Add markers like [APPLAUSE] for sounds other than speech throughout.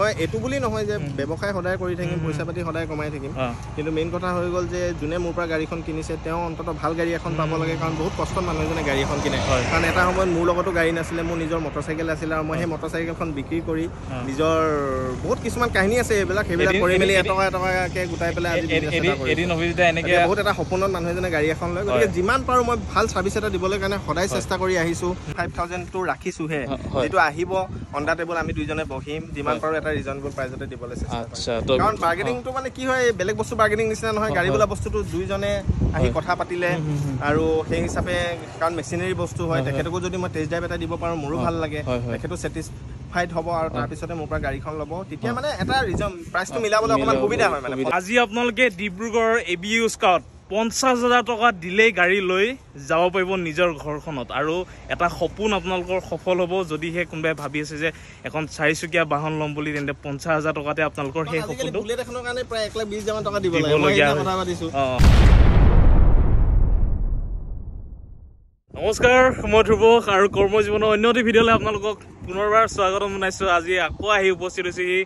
মই এইটো বুলি নহয় যে ব্যৱসায় সদায় কৰি থাকিম পইচা পাতি সদায় কমাই থাকিম। কিন্তু মেইন কথা হৈ গ'ল যে যোনে মোৰ পৰা গাড়ীখন কিনিছে তেওঁ অন্ততঃ ভাল গাড়ী এখন পাব লাগে কাৰণ বহুত কষ্টত মানুহ এজনে গাড়ী এখন কিনে। কাৰণ এটা সময়ত মোৰ লগতো গাড়ী নাছিলে মোৰ নিজৰ মটৰচাইকেল আছিলে আৰু মই সেই মটৰচাইকেলখন বিক্ৰী কৰি। নিজৰ বহুত কিছুমান কাহিনী আছে এইবিলাক সেইবিলাক কৰি মেলি এটকা এটকাকৈ গোটাই পেলাই বহুত এটা সপোনত মানুহ এজনে গাড়ী এখন লয়। গতিকে। যিমান পাৰোঁ মই ভাল ছাৰ্ভিচ এটা দিবলৈ কাৰণে সদায় চেষ্টা কৰি আহিছোঁ। ফাইভ থাউজেণ্ডটো ৰাখিছোঁহে। যিটো আহিব অন দা টেবুল আমি দুইজনে বহিম। যিমান। পাৰোঁ এটা ৰিজনেবল প্ৰাইজতে দিবলৈ চেষ্টা কৰিম আচ্ছা তো কাৰণ বাৰ্গেনিংটো মানে কি হয় বেলেগ বস্তু বাৰ্গেনিং নিচিনা নহয় গাড়ী বোলা বস্তুটো দুইজনে আহি কথা পাতিলে আৰু সেই হিচাপে কাৰণ মেচিনেৰী বস্তু হয় তেখেতকো যদি মই টেষ্ট ড্ৰাইভ এটা দিব পাৰোঁ মোৰো ভাল লাগে। তেখেতো ছেটিছফাইড হ'ব আৰু তাৰপিছতে মোৰ পৰা গাড়ীখন ল'ব। তেতিয়া মানে এটা ৰিজন প্ৰাইচটো মিলাবলৈ অকণমান সুবিধা হয়। মানে। আজি আপোনালোকে Dibrugarh A B U scout পঞ্চাছ হাজাৰ টকা দিলেই গাড়ী লৈ যাব পাৰিব নিজৰ ঘৰখনত। আৰু এটা সপোন আপোনালোকৰ সফল হ'ব যদিহে কোনোবাই ভাবি আছে যে এখন চাৰিচকীয়া বাহন ল'ম বুলি তেন্তে পঞ্চাছ হাজাৰ টকাতে আপোনালোকৰ সেই সপোনটো দিবলগীয়া অঁ। নমস্কাৰ মই ধ্ৰুৱ আৰু কৰ্ম জীৱনৰ অন্য এটি ভিডিঅ'লৈ আপোনালোকক পুনৰবাৰ স্বাগতম জনাইছোঁ। আজি আকৌ আহি উপস্থিত হৈছেহি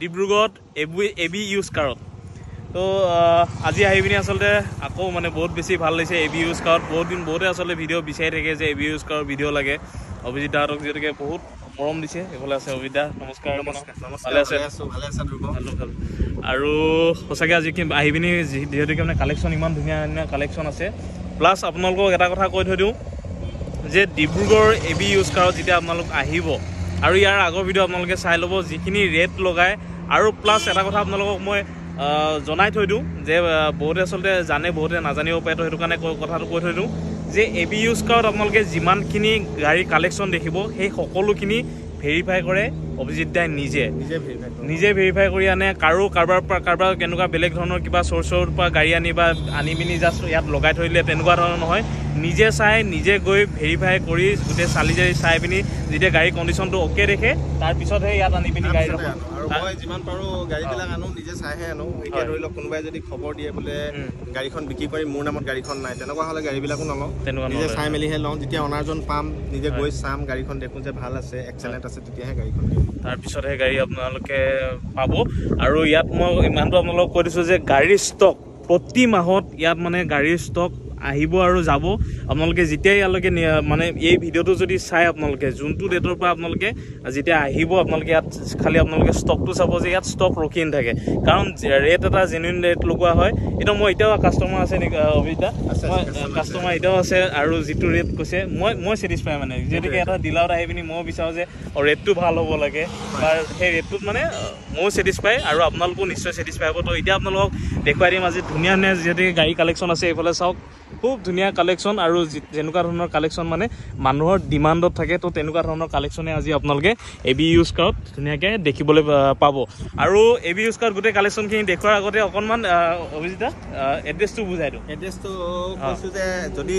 ডিব্ৰুগড়ত A B A B used কাৰত তো আজি আহি পিনি আচলতে আকৌ মানে বহুত বেছি ভাল লাগিছে এ বি ইউজ কাৰত বহুত দিন বহুতে আচলতে ভিডিঅ' বিচাৰি থাকে যে এ বি ইউজ কাৰৰ ভিডিঅ' লাগে। অভিজিত দাহঁতক যিহেতুকে বহুত মৰম দিছে এইফালে আছে অভিজিত দা নমস্কাৰ ভালে আছে? আৰু সঁচাকৈ আজি কি আহি পিনি যিহেতুকে মানে কালেকশ্যন ইমান ধুনীয়া ধুনীয়া কালেকশ্যন আছে। প্লাছ আপোনালোকক এটা কথা কৈ থৈ দিওঁ যে ডিব্ৰুগড় এ বি ইউজ কাৰত যেতিয়া আপোনালোক আহিব আৰু ইয়াৰ আগৰ ভিডিঅ' আপোনালোকে চাই ল'ব যিখিনি ৰেট লগায়। আৰু প্লাছ এটা কথা আপোনালোকক মই জনাই থৈ দিওঁ যে বহুতে আচলতে জানে বহুতে নাজানিব পাৰে তো সেইটো কাৰণে কথাটো কৈ থৈ দিওঁ যে এ বি ইউজ কাৰত আপোনালোকে যিমানখিনি গাড়ীৰ কালেকশ্যন দেখিব সেই সকলোখিনি ভেৰিফাই কৰে অভিজিত দাই নিজে। নিজে ভেৰিফাই কৰোঁ। আনে কাৰো কাৰোবাৰ পৰা কাৰোবাৰ কেনেকুৱা বেলেগ ধৰণৰ কিবা চ'ৰ্চৰ পৰা গাড়ী আনি বা আনি পিনি জাষ্ট ইয়াত লগাই থৈ দিলে তেনেকুৱা ধৰণৰ নহয়। নিজে চাই নিজে গৈ ভেৰিফাই কৰি গোটেই চালি জাৰি চাই পিনি যেতিয়া গাড়ীৰ কণ্ডিশ্যনটো অ'কে দেখে তাৰপিছতহে ইয়াত আনি পিনি গাড়ী মই যিমান পাৰোঁ গাড়ীবিলাক আনো নিজে চাইহে আনো। এতিয়া ধৰি লওক কোনোবাই যদি খবৰ দিয়ে বোলে। গাড়ীখন বিক্ৰী কৰি মোৰ নামত গাড়ীখন নাই তেনেকুৱা হ'লে গাড়ীবিলাকো নলওঁ। নিজে। চাই মেলিহে লওঁ যেতিয়া অনাৰজন পাম নিজে গৈ চাম গাড়ীখন দেখোঁ যে ভাল আছে এক্সেলেণ্ট আছে তেতিয়াহে গাড়ীখন তাৰপিছতহে গাড়ী আপোনালোকে পাব। আৰু ইয়াত মই ইমানটো আপোনালোকক কৈ দিছোঁ যে গাড়ীৰ ষ্টক প্ৰতি মাহত ইয়াত মানে গাড়ীৰ ষ্টক আহিব আৰু যাব। আপোনালোকে যেতিয়াই ইয়ালৈকে মানে এই ভিডিঅ'টো যদি চাই আপোনালোকে যোনটো ডেটৰ পৰা আপোনালোকে যেতিয়া আহিব আপোনালোকে ইয়াত খালি আপোনালোকে ষ্টকটো চাব যে ইয়াত ষ্টক ৰখি নাথাকে। কাৰণ ৰেট এটা জেনুইন ৰেট লগোৱা হয় এতিয়া মই এতিয়াও কাষ্টমাৰ আছে নেকি আছে, মই কাষ্টমাৰ এতিয়াও আছে আৰু যিটো ৰেট কৈছে মই মই ছেটিছফাই মানে। যিহেতুকে এটা ডিলাৰত আহি পিনি ময়ো বিচাৰোঁ যে ৰেটটো ভাল হ'ব লাগে বা সেই ৰেটটোত মানে ময়ো ছেটিছফাই আৰু আপোনালোকো নিশ্চয় ছেটিছফাই হ'ব। তো এতিয়া আপোনালোকক দেখুৱাই দিম আজি ধুনীয়া ধুনীয়া যিহেতুকে গাড়ী কালেকশ্যন আছে এইফালে চাওক। খুব ধুনীয়া কালেকশ্যন আৰু যেনেকুৱা ধৰণৰ কালেকশ্যন মানে মানুহৰ ডিমাণ্ডত থাকে তো তেনেকুৱা ধৰণৰ কালেকশ্যনে আজি আপোনালোকে এ বি ইউজ কাৰত ধুনীয়াকৈ দেখিবলৈ পাব। আৰু এ বি ইউজ কাৰত গোটেই কালেকশ্যনখিনি দেখুৱাৰ আগতে অকণমান অভিজিতা এড্ৰেছটো বুজাই দিওঁ। এড্ৰেছটো কৈছোঁ যে যদি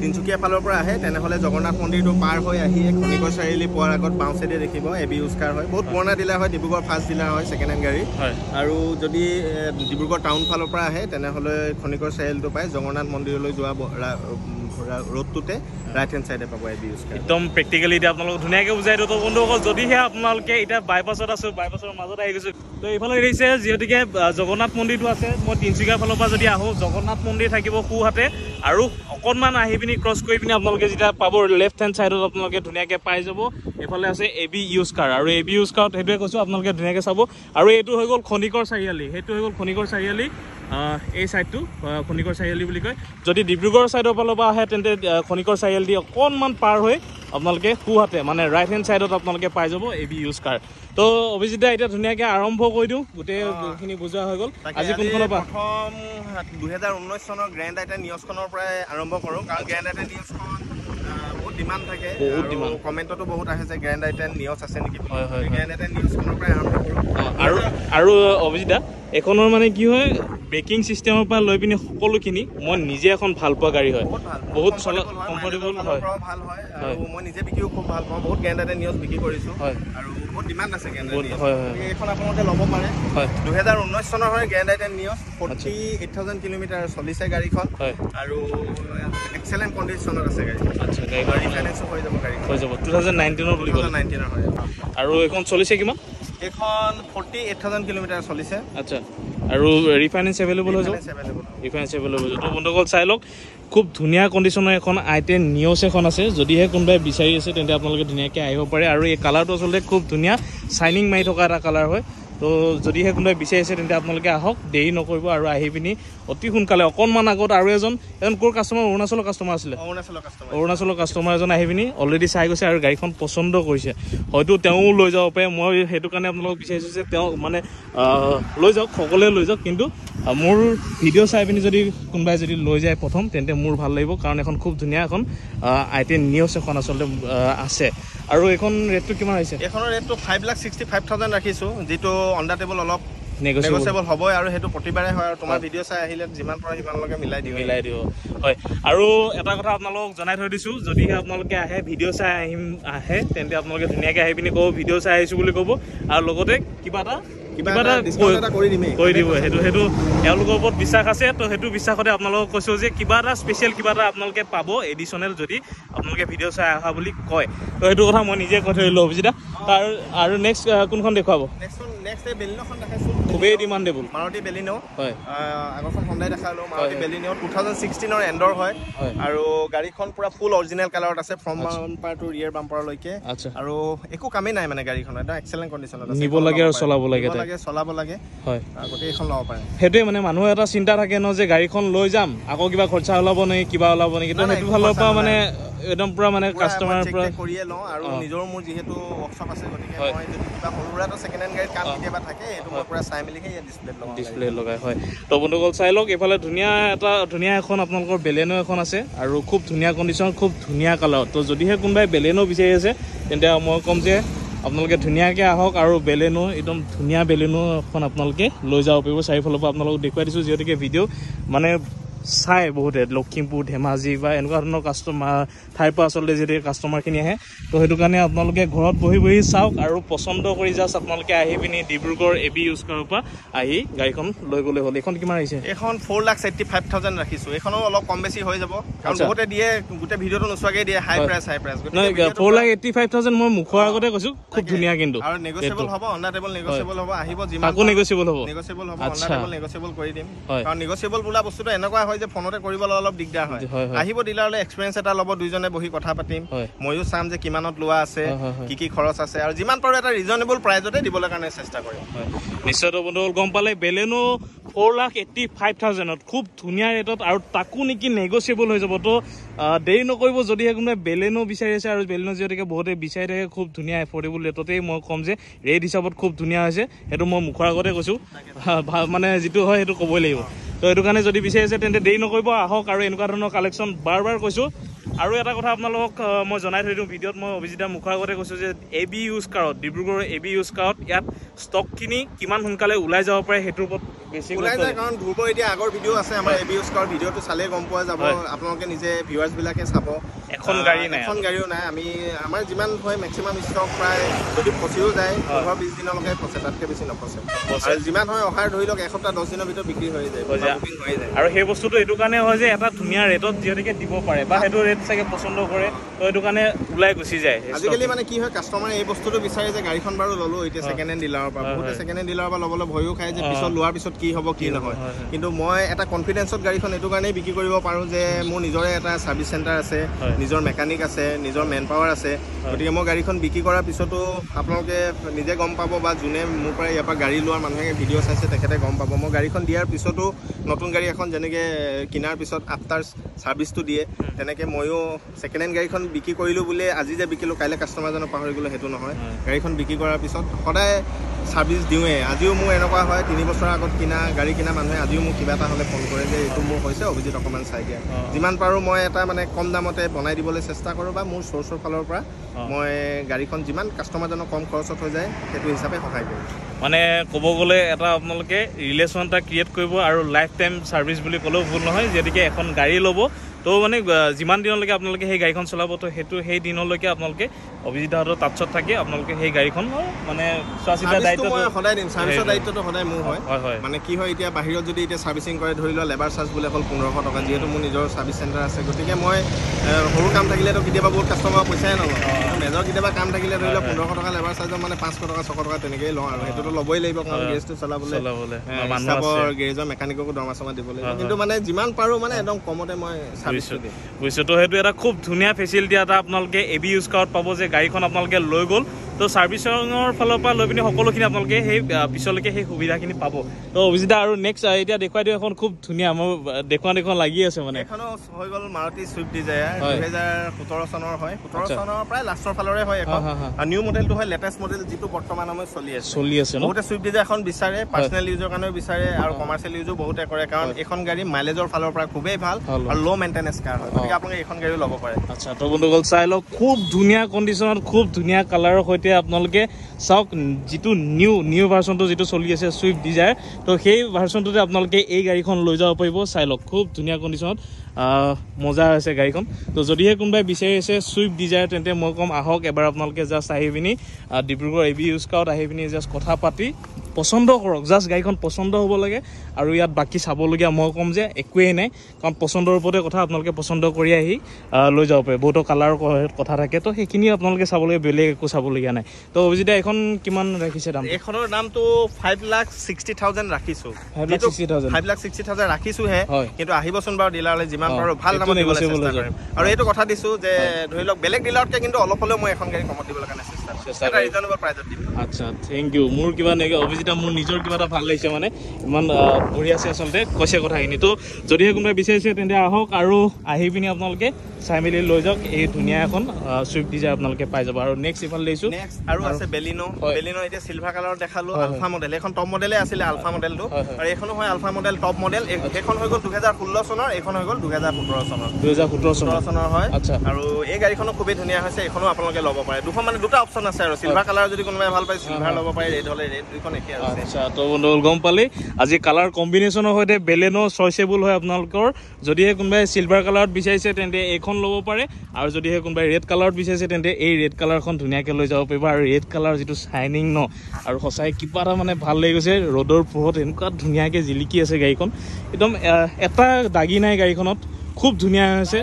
তিনিচুকীয়া ফালৰ পৰা আহে তেনেহ'লে জগন্নাথ মন্দিৰটো পাৰ হৈ আহি খনিকৰ চাৰিআলি পোৱাৰ আগত বাওঁ চাইডে দেখিব এ বি ইউজ কাৰ হয়। বহুত পুৰণা ডিলাৰ হয় ডিব্ৰুগড় ফাৰ্ষ্ট ডিলাৰ হয় ছেকেণ্ড হেণ্ড গাড়ী। হয়। আৰু যদি ডিব্ৰুগড় টাউন ফালৰ পৰা আহে তেনেহ'লে খনিকৰ চাৰিআলিটো পায় জগন্নাথ মন্দিৰলৈ যোৱা ৰোডটোতে ৰাইট হেণ্ড চাইডে পাব এ বি ইউজ কাৰ একদম প্ৰেক্টিকেলি এতিয়া আপোনালোকক ধুনীয়াকৈ বুজাই দিওঁ। তো বন্ধুসকল যদিহে আপোনালোকে এতিয়া বাইপাছত আছোঁ বাইপাছৰ মাজত আহি গৈছোঁ। তো এইফালে দেখিছে যিহেতুকে জগন্নাথ মন্দিৰটো আছে মই তিনিচুকীয়াৰ ফালৰ পৰা যদি আহোঁ জগন্নাথ মন্দিৰ থাকিব সোঁহাতে আৰু অকণমান আহি পিনি ক্ৰছ কৰি পিনি আপোনালোকে যেতিয়া পাব লেফ্ট হেণ্ড ছাইডত আপোনালোকে ধুনীয়াকৈ পাই যাব। এইফালে আছে এ বি ইউজ কাৰ আৰু এ বি ইউজ কাৰত সেইটোৱে কৈছোঁ আপোনালোকে ধুনীয়াকৈ চাব। আৰু এইটো হৈ গ'ল খনিকৰ চাৰিআলি। সেইটো হৈ গ'ল খনিকৰ চাৰিআলি। এই ছাইডটো আহ, খনিকৰ চাৰিআলি বুলি কয়। যদি ডিব্ৰুগড় ছাইডৰ ফালৰ পৰা আহে তেন্তে আহ, খনিকৰ চাৰিআলি দি অকণমান পাৰ হৈ আপোনালোকে সোঁহাতে মানে ৰাইট হেণ্ড ছাইডত আপোনালোকে পাই যাব এ বি ইউজ কাৰ তো অভিজিতা এতিয়া ধুনীয়াকৈ আৰম্ভ কৰি দিওঁ। গোটেইখিনি বুজোৱা হৈ গ'ল। আজি কোনখনৰ পৰা? প্ৰথম দুহেজাৰ ঊনৈছ চনৰ গ্ৰেণ্ড আইটেন নিউজখনৰ পৰাই আৰম্ভ কৰোঁ। কাৰণ গ্ৰেণ্ড আইটেন নিউজখন বহুত ডিমাণ্ড থাকে বহুত demand। কমেণ্টতো বহুত আহে যে গ্ৰেণ্ড আইটেন নিউজ আছে নেকি। হয়, হয়। গ্ৰেণ্ড আইটেন নিউজখনৰ পৰাই আৰম্ভ কৰোঁ। আৰু আৰু অভিজিতা এইখনৰ মানে কি হয় ব্ৰেকিং ছিষ্টেমৰ পৰা লৈ পিনি সকলোখিনি মই নিজে এখন ভাল পোৱা গাড়ী হয়। বহুত ভাল বহুত চলা কমফৰ্টেবল হয়। ভাল হয়। আৰু মই নিজে বিক্ৰীও খুব ভাল পাওঁ বহুত গ্ৰেণ্ড আইটেন নিউজ বিক্ৰী কৰিছোঁ। হয়। আৰু বহুত ডিমাণ্ড আছে গ্ৰেণ্ড হয়। এইখন আপোনালোকে ল'ব পাৰে। হয়। দুহেজাৰ ঊনৈছ চনৰ হয় Grand i ten Nios forty eight thousand kilometre চলিছে গাড়ীখন। হয়। আৰু এক্সেলেণ্ট কণ্ডিশ্যনত আছে গাড়ীখন। আচ্ছা গাড়ীখন ৰিফাইনেন্সো হৈ যাব টু থাউজেণ্ড নাইনটিনৰ বুলি ক'লে। নাইনটিনৰ হয়। আৰু এইখন চলিছে কিমান? এইখন ফৰ্টি এইট থাউজেণ্ড কিলোমিটাৰ চলিছে। আচ্ছা। আৰু ৰিফাইনেন্স এভেইলেবল হৈ যাব। ৰিফাইনেন্স এভেইলেবল হৈ যাব। তো বন্ধুসকল চাই লওক। খুব ধুনীয়া কণ্ডিশ্যনৰ এখন আই টেন নিউজ এখন আছে। যদিহে কোনোবাই বিচাৰি আছে তেন্তে আপোনালোকে ধুনীয়াকৈ আহিব পাৰে। আৰু এই কালাৰটো আচলতে খুব ধুনীয়া চাইনিং মাৰি থকা এটা কালাৰ হয়। তো যদিহে কোনোবাই বিচাৰিছে তেন্তে আপোনালোকে আহক দেৰি নকৰিব আৰু আহি পিনি অতি সোনকালে অকণমান আগত আৰু এজন এজন ক'ৰ কাষ্টমাৰ অৰুণাচলৰ কাষ্টমাৰ আছিলে। অৰুণাচলৰ কাষ্টমাৰ অৰুণাচলৰ কাষ্টমাৰ এজন আহি পিনি অলৰেডি চাই গৈছে আৰু গাড়ীখন পচন্দ কৰিছে। হয়তো তেওঁও লৈ যাব পাৰে মই সেইটো কাৰণে আপোনালোকক বিচাৰিছোঁ যে তেওঁ মানে লৈ যাওক সকলোৱে লৈ যাওক কিন্তু মোৰ ভিডিঅ' চাই পিনি যদি কোনোবাই যদি লৈ যায় প্ৰথম তেন্তে মোৰ ভাল লাগিব কাৰণ এখন খুব ধুনীয়া এখন আই টেন নিউজ এখন আচলতে আছে। আৰু এইখন ৰেটটো কিমান আহিছে এইখনৰ ৰেটটো five lakh sixty five thousand ৰাখিছোঁ যিটো অন দ্য টেবল অলপ নেগচিয়েবল হ'বই আৰু সেইটো প্ৰতিবাৰে হয় আৰু তোমাৰ ভিডিঅ' চাই আহিলে যিমান পাৰে সিমানলৈকে মিলাই দিওঁ। মিলাই দিব হয়। আৰু এটা কথা আপোনালোকক জনাই থৈ দিছোঁ যদিহে আপোনালোকে আহে ভিডিঅ' চাই আহিম আহে তেন্তে আপোনালোকে ধুনীয়াকৈ আহি পিনি ক'ব ভিডিঅ' চাই আহিছোঁ বুলি ক'ব। আৰু লগতে কিবা এটা কিবা এটা ডিছকাউণ্ট এটা কৰি দিমেই। কৰি দিব সেইটো সেইটো এওঁলোকৰ ওপৰত বিশ্বাস আছে। তো সেইটো বিশ্বাসতে আপোনালোকক কৈছোঁ যে কিবা এটা স্পেচিয়েল কিবা এটা আপোনালোকে পাব এডিশ্যনেল যদি আপোনালোকে ভিডিঅ' চাই অহা বুলি কয়। তো সেইটো কথা মই নিজে কৈ থৈ দিলোঁ অভিজিতা। তাৰ আৰু নেক্সট কোনখন দেখুৱাব? নেক্সট নেক্সট এই বেলিন'খন দেখাইছোঁ। খুবেই ডিমাণ্ডেবল মাৰুতি বেলিন' হয়। আগৰখন সন্দাই দেখালোঁ মাৰুতি হয়। বেলিন' টু থাউজেণ্ড ছিক্সটিনৰ এণ্ডৰ হয়। হয়। আৰু গাড়ীখন পুৰা ফুল অৰিজিনেল কালাৰত আছে ফ্ৰণ্ট বাম্পাৰ টু ৰিয়েৰ বাম্পাৰলৈকে আচ্ছা। আৰু একো কামেই নাই মানে গাড়ীখন একদম এক্সেলেণ্ট কণ্ডিশ্যনত আছে। নিব লাগে আৰু চলাব লাগে। লাগে চলাব লাগে হয় আৰু গোটেই এইখন ল'ব পাৰে সেইটোৱে মানে মানুহৰ এটা চিন্তা থাকে ন যে গাড়ীখন লৈ যাম আকৌ কিবা খৰচা ওলাব নেকি কিবা ওলাব নেকি তো সেইটো ফালৰ পৰা। মানে একদম পুৰা মানে কাষ্টমাৰৰ পৰা টেক কৰিয়ে লওঁ আৰু অঁ। নিজৰ মোৰ যিহেতু ৱৰ্কশ্বপ আছে গতিকে হয়। মই যদি কিবা সৰু সুৰাটো ছেকেণ্ড হেণ্ড গাড়ীত কাম অঁ। কেতিয়াবা থাকে সেইটো মই পুৰা চাই মেলিহে ইয়াত ডিছপ্লেত লগাওঁ ডিছপ্লে লগাই হয় তো বন্ধুসকল চাই লওক এইফালে ধুনীয়া এটা ধুনীয়া এখন আপোনালোকৰ বেলেনো এখন আছে আৰু খুব ধুনীয়া কণ্ডিশ্যন খুব ধুনীয়া কালাৰ তো যদিহে কোনোবাই বেলেনো বিচাৰি আছে তেন্তে মই ক'ম যে আপোনালোকে ধুনীয়াকৈ আহক আৰু বেলেনো একদম ধুনীয়া বেলেনো এখন আপোনালোকে লৈ যাব পাৰিব। চাৰিওফালৰ পৰা আপোনালোকক দেখুৱাই দিছোঁ যিহেতুকে ভিডিঅ' মানে চাই বহুতে লখিমপুৰ ধেমাজি বা এনেকুৱা ধৰণৰ কাষ্টমাৰ ঠাইৰ পৰা আচলতে যদি কাষ্টমাৰখিনি আহে তো সেইটো কাৰণে আপোনালোকে ঘৰত বহি বহি চাওক আৰু পচন্দ কৰি জাষ্ট আপোনালোকে আহি পিনি ডিব্ৰুগড় এ বি ইউজ কৰাৰ পৰা আহি গাড়ীখন লৈ গ'লে হ'ল। এইখন কিমান আহিছে? এইখন four lakh eighty five thousand ৰাখিছোঁ। এইখনো অলপ কম বেছি হৈ যাব। কাৰণ। বহুতে দিয়ে গোটেই ভিডিঅ'টো নোচোৱাকৈ দিয়ে হাই। প্ৰাইচ হাই প্ৰাইচ নহয় four lakh eighty five thousand মই মুখৰ আগতে কৈছোঁ খুব ধুনীয়া কিন্তু আৰু নেগচিয়েবল হ'ব অন টেবল নেগচিয়েবল হ'ব আহিব যিমান নেগচিয়েবল হ'ব? নেগচিয়েবল হ'ব অন। টেবল নেগচিয়েবল কৰি দিম। কাৰণ নেগচিয়েবল বোলা বস্তুটো এনেকুৱা হয় যে ফোনতে কৰিবলৈ অলপ দিগদাৰ হয়। হয়, হয়। আহিব ডিলাৰলৈ এক্সপিৰিয়েঞ্চ এটা ল'ব দুইজনে বহি কথা পাতিম। হয়। ময়ো চাম যে কিমানত লোৱা আছে হয়, হয়, হয়। কি কি খৰচ আছে আৰু যিমান পাৰোঁ এটা ৰিজনেবল প্ৰাইজতে দিবলৈ কাৰণে চেষ্টা কৰিম। হয়। নিশ্চয়তো বন্ধুসকল গম পালে Baleno four lakh eighty five থাউজেণ্ডত খুব ধুনীয়া ৰেটত আৰু তাকো নেকি নেগচিয়েবল হৈ যাব। তো দেৰি নকৰিব যদিহে কোনোবাই বেলেনো বিচাৰি আছে আৰু বেলেনো যিহেতুকে বহুতে বিচাৰি থাকে খুব ধুনীয়া এফৰ্ডেবল ৰেটতেই মই ক'ম যে ৰেট হিচাপত খুব ধুনীয়া হৈছে। সেইটো মই মুখৰ আগতে কৈছোঁ। মানে যিটো হয় সেইটো ক'বই লাগিব। তো সেইটো কাৰণে যদি বিচাৰি আছে তেন্তে দেৰি নকৰিব আহক আৰু এনেকুৱা ধৰণৰ কালেকশ্যন বাৰ বাৰ কৈছোঁ। আৰু এটা কথা আপোনালোকক মই জনাই থৈ দিওঁ ভিডিঅ'ত মই অভিজিতাৰ মুখৰ আগতে কৈছোঁ যে এ বি ইউজ কাৰত ডিব্ৰুগড়ৰ এ বি ইউজ কাৰত ইয়াত ষ্টকখিনি কিমান সোনকালে ওলাই যাব পাৰে সেইটোৰ ওপৰত বেছি ওলাই যায় কাৰণ ধ্ৰুৱৰ এতিয়া আগৰ ভিডিঅ' আছে আমাৰ এ বি ইউজ কৰাৰ ভিডিঅ'টো চালেই গম পোৱা যাব। আপোনালোকে নিজে ভিউৱাৰ্ছবিলাকে চাব। এখন গাড়ী নাই এখন গাড়ীও নাই আমি আমাৰ যিমান হয় মেক্সিমাম ষ্টক প্ৰায় যদি ফচিও যায়। পোন্ধৰ বিছ দিনলৈকে ফচে তাতকৈ বেছি নফচে। আৰু যিমান হয় অহাৰ ধৰি লওক এসপ্তাহ দহ দিনৰ ভিতৰত বিক্ৰী হৈ যায়। বুকিং হৈ যায় আৰু সেই বস্তুটো এইটো কাৰণে হয় যে এটা ধুনীয়া ৰেটত যিহেতুকে দিব পাৰে বা সেইটো ৰেট চাগে পচন্দ কৰে তো সেইটো কাৰণে ওলাই গুচি যায় আজিকালি মানে কি হয় কাষ্টমাৰে এই বস্তুটো বিচাৰে যে গাড়ীখন বাৰু ল'লো এতিয়া ছেকেণ্ড হেণ্ড ডিলাৰৰ পৰা বহুতে। ছেকেণ্ড হেণ্ড ডিলাৰৰ পৰা ল'বলৈ ভয়ো খায় যে। পিছত লোৱাৰ পিছত কি হ'ব কি নহয় হয়, হয়। কিন্তু মই এটা কনফিডেঞ্চত গাড়ীখন এইটো কাৰণেই বিক্ৰী কৰিব পাৰোঁ যে মোৰ নিজৰে এটা ছাৰ্ভিচ চেণ্টাৰ আছে। নিজৰ মেকানিক আছে নিজৰ মেন পাৱাৰ আছে গতিকে মই গাড়ীখন বিক্ৰী কৰাৰ পিছতো আপোনালোকে নিজে গম পাব বা যোনে মোৰ পৰা ইয়াৰ পৰা গাড়ী লোৱাৰ মানুহে ভিডিঅ' চাইছে তেখেতে গম পাব। মই গাড়ীখন দিয়াৰ পিছতো নতুন গাড়ী এখন যেনেকৈ কিনাৰ পিছত আফটাৰ ছাৰ্ভিচটো দিয়ে তেনেকৈ ময়ো ছেকেণ্ড হেণ্ড গাড়ীখন বিক্ৰী কৰিলোঁ বুলিয়ে আজি যে বিকিলোঁ কাইলৈ কাষ্টমাৰজনক পাহৰি গ'লোঁ সেইটো নহয়। হয়। গাড়ীখন বিক্ৰী কৰাৰ পিছত সদায় ছাৰ্ভিচ দিওঁৱেই আজিও মোৰ এনেকুৱা হয় তিনি বছৰৰ আগত কিনা গাড়ী কিনা মানুহে আজিও মোক কিবা এটা হ'লে ফোন কৰে যে এইটো মোৰ হৈছে অভিজিত অকণমান চাই দিয়া। যিমান পাৰোঁ মই এটা মানে কম দামতে বনাই দিবলৈ চেষ্টা কৰোঁ বা মোৰ চ'ৰ্চৰ ফালৰ পৰা। মই গাড়ীখন যিমান কাষ্টমাৰজনক কম খৰচত হৈ যায় সেইটো হিচাপে সহায় কৰোঁ মানে ক'ব গ'লে এটা আপোনালোকে ৰিলেশ্যন এটা ক্ৰিয়েট কৰিব আৰু লাইফ টাইম ছাৰ্ভিচ বুলি ক'লেও ভুল নহয় যিহেতুকে এখন গাড়ী ল'ব তো মানে যিমান দিনলৈকে আপোনালোকে সেই গাড়ীখন চলাব তো সেইটো সেই দিনলৈকে আপোনালোকে অভিজিত হাতত টাচত থাকি আপোনালোকে সেই গাড়ীখন মানে চোৱা চিতা মই সদায় দিম। চাৰ্ভিচৰ। দায়িত্বটো সদায় মোৰ হয়। হয় হয়। মানে কি হয় এতিয়া বাহিৰত যদি এতিয়া চাৰ্ভিচিং কৰে ধৰি লোৱা লেবাৰ চাৰ্জ বোলে অকল পোন্ধৰশ টকা যিহেতু মোৰ নিজৰ চাৰ্ভিচ চেণ্টাৰ আছে। গতিকে মই সৰু কাম থাকিলেতো কেতিয়াবা বহুত কাষ্টমাৰ পইচাই নলওঁ। মেজৰ কেতিয়াবা কাম থাকিলে ধৰি লোৱা পোন্ধৰশ টকা লেবাৰ চাৰ্জৰ মানে পাঁচশ টকা ছশ টকা তেনেকেই লওঁ আৰু। সেইটোতো ল'বই লাগিব কাৰণ গেৰেজটো চলাবলৈ চলাবলৈ। হিচাপৰ গেৰেজৰ মেকানিককো দৰমহা চৰমা দিব লাগিব। কিন্তু মানে যিমান পাৰোঁ মানে একদম কমতে মই দিম বুজিছোঁ। তো সেইটো এটা খুব ধুনীয়া ফেচিলিটি এটা আপোনালোকে এ বি ইউজ কাৰত পাব যে গাড়ীখন আপোনালোকে লৈ গ'ল। তো ছাৰ্ভিচিঙৰ ফালৰ পৰা লৈ পিনি সকলোখিনি আপোনালোকে সেই পিছলৈকে সেই সুবিধাখিনি পাব। তো অভিজিতা আৰু নেক্সট এতিয়া দেখুৱাই দিওঁ এখন খুব ধুনীয়া মোৰ আহ, দেখুৱা দেখুৱা লাগি আছে মানে। এখনো হৈ গ'ল মাৰুতি চুইফ্ট ডিজায়াৰ। দুহেজাৰ সোতৰ চনৰ হয়। সোতৰ। চনৰ প্ৰায় লাষ্টৰ ফালৰে হয় এখন। নিউ মডেলটো হয় লেটেষ্ট মডেল যিটো বৰ্তমান সময়ত চলি আছে। চলি আছে বহুতে চুইফ্ট ডিজায়াৰ এখন বিচাৰে পাৰ্চনেল ইউজৰ কাৰণেও বিচাৰে আৰু কমাৰ্চিয়েল ইউজো বহুতে কৰে। কাৰণ এইখন গাড়ী মাইলেজৰ ফালৰ পৰা খুবেই ভাল। আৰু ল' মেইনটেনেন্স কাৰ হয়। গতিকে আপোনালোকে এইখন গাড়ীও ল'ব পাৰে। আচ্ছা তো বন্ধুসকল চাই লওক খুব ধুনীয়া কণ্ডিশ্যনত খুব ধুনীয়া কালাৰৰ সৈতে আপোনালোকে চাওক যিটো নিউ নিউ ভাৰ্চনটো যিটো চলি আছে চুইফ্ট ডিজায়াৰ তো সেই ভাৰ্চনটোতে আপোনালোকে এই গাড়ীখন লৈ যাব পাৰিব। চাই লওক খুব ধুনীয়া কণ্ডিশ্যনত মজা আছে গাড়ীখন। তো যদিহে কোনোবাই বিচাৰি আছে চুইফ্ট ডিজায়াৰ তেন্তে মই ক'ম আহক এবাৰ আপোনালোকে জাষ্ট আহি পিনি ডিব্ৰুগড় এ বি ইউজ কাৰত আহি পিনি জাষ্ট কথা পাতি পচন্দ কৰক জাষ্ট গাড়ীখন পচন্দ হ'ব লাগে। আৰু ইয়াত বাকী চাবলগীয়া মই ক'ম যে একোৱেই নাই কাৰণ পচন্দৰ ওপৰতে কথা আপোনালোকে পচন্দ কৰি আহি লৈ যাব পাৰে। বহুতো কালাৰৰ কথা থাকে তো সেইখিনি আপোনালোকে চাবলগীয়া বেলেগ একো চাবলগীয়া নাই। তো অভিজিতা এইখন কিমান ৰাখিছে দাম? এইখনৰ দামটো ফাইভ লাখ ছিক্সটি থাউজেণ্ড ৰাখিছোঁ। Five lakh sixty thousand five lakh sixty thousand ৰাখিছোহে হয়। কিন্তু আহিবচোন বাৰু ডিলাৰলৈ যিমান পাৰোঁ ভাল দামত দিবলৈ চেষ্টা কৰিম। আৰু এইটো কথা দিছোঁ যে ধৰি লওক বেলেগ ডিলাৰতকৈ কিন্তু অলপ হ'লেও মই এখন গাড়ী কমত দিবলৈ কাৰণে চেষ্টা কৰিম। চেষ্টা এটা কৰিম। ৰিজনেবল প্ৰাইজত দিম। আচ্ছা থেংক ইউ মোৰ কিবা এনেকৈ অভিজিতা মোৰ নিজৰ কিবা এটা ভাল লাগিছে মানে ইমান বঢ়িয়া আছে আচলতে কৈছে কথাখিনি। তো যদিহে কোনোবাই বিচাৰিছে তেন্তে আহক আৰু আহি পিনি আপোনালোকে চাই মেলি লৈ যাওক এই ধুনীয়া এখন চুইফ্ট ডিজায়াৰ আপোনালোকে পাই যাব। আৰু নেক্সট ইফালে নেক্সট আৰু আছে বেলিনো। বেলিনো এতিয়া চিলভাৰ কালাৰত দেখালো আলফা মডেল এইখন টপ মডেলে আছিলে আলফা মডেলটো। আৰু এইখনো হয় আলফা মডেল টপ মডেল এই- সেইখন হৈ গ'ল দুহেজাৰ ষোল্ল চনৰ এইখন হৈ গ'ল দুহেজাৰ সোতৰ চনৰ। দুহেজাৰ সোতৰ চনত চনৰ হয়। আচ্ছা। আৰু এই গাড়ীখনো খুবেই ধুনীয়া হৈছে এইখনো আপোনালোকে ল'ব পাৰে। দুখন মানে দুটা অপশ্যন আছে আৰু। চিলভাৰ কালাৰ যদি কোনোবাই ভাল পায় চিলভাৰ ল'ব পাৰে ৰেড হ'লে ৰেড দুইখন একে আচ্ছা তো বন্ধুসকল গম পালি? আজি কালাৰ কম্বিনেশ্যনৰ সৈতে বেলেনো চইচেবল হয় আপোনালোকৰ। যদিহে কোনোবাই চিলভাৰ কালাৰত বিচাৰিছে তেন্তে এইখন ল'ব পাৰে। আৰু যদিহে কোনোবাই ৰেড কালাৰত বিচাৰিছে তেন্তে এই ৰেড কালাৰখন ধুনীয়াকৈ লৈ যাব পাৰিব। আৰু ৰেড কালাৰ যিটো চাইনিং ন আৰু সঁচাই কিবা এটা মানে ভাল লাগি গৈছে। ৰ'দৰ পোহৰত এনেকুৱা ধুনীয়াকৈ জিলিকি আছে গাড়ীখন। একদম এটা দাগি নাই গাড়ীখনত। খুব ধুনীয়া হৈছে।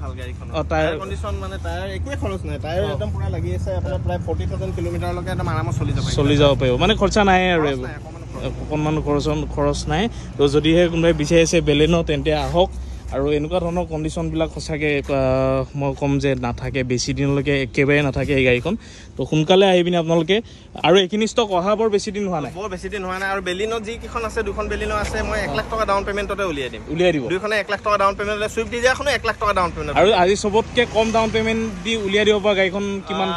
ভাল গাড়ীখন অ, টায়াৰ- টায়াৰ কণ্ডিশ্যন মানে টায়াৰ একোৱে খৰচ নাই। টায়াৰ একদম পুৰা লাগি আছে আপোনাৰ প্ৰায় ফৰ্টি থাউজেণ্ড কিলোমিটাৰলৈকে একদম আৰামত চলি যাব চলি যাব পাৰিব। মানে খৰচা নাই আৰু অকণমানো খৰচ নাই। অকণমান খৰচ। খৰচ নাই। তো যদিহে কোনোবাই বিচাৰিছে বেলেনো তেন্তে আহক। আৰু এনেকুৱা ধৰণৰ কণ্ডিশ্যনবিলাক সঁচাকৈ মই ক'ম যে নাথাকে বেছি দিনলৈকে একেবাৰে নাথাকে এই গাড়ীখন। তো সোনকালে আহি পিনি আপোনালোকে আৰু এইখিনি ষ্টক অহা বৰ বেছি দিন হোৱা নাই। বৰ বেছি দিন হোৱা নাই আৰু বেলিনত যিকেইখন আছে দুখন বেলিনো আছে মই এক লাখ টকা ডাউন পে'মেণ্টতে উলিয়াই দিম। উলিয়াই দিব। দুইখনে এক লাখ টকা ডাউন পে'মেণ্ট চুইফ্ট ডিজায়াৰখনো এক লাখ টকা ডাউন পে'মেণ্ট আৰু আজি চবতকৈ কম ডাউন পে'মেণ্ট দি উলিয়াই দিব পৰা গাড়ীখন কিমান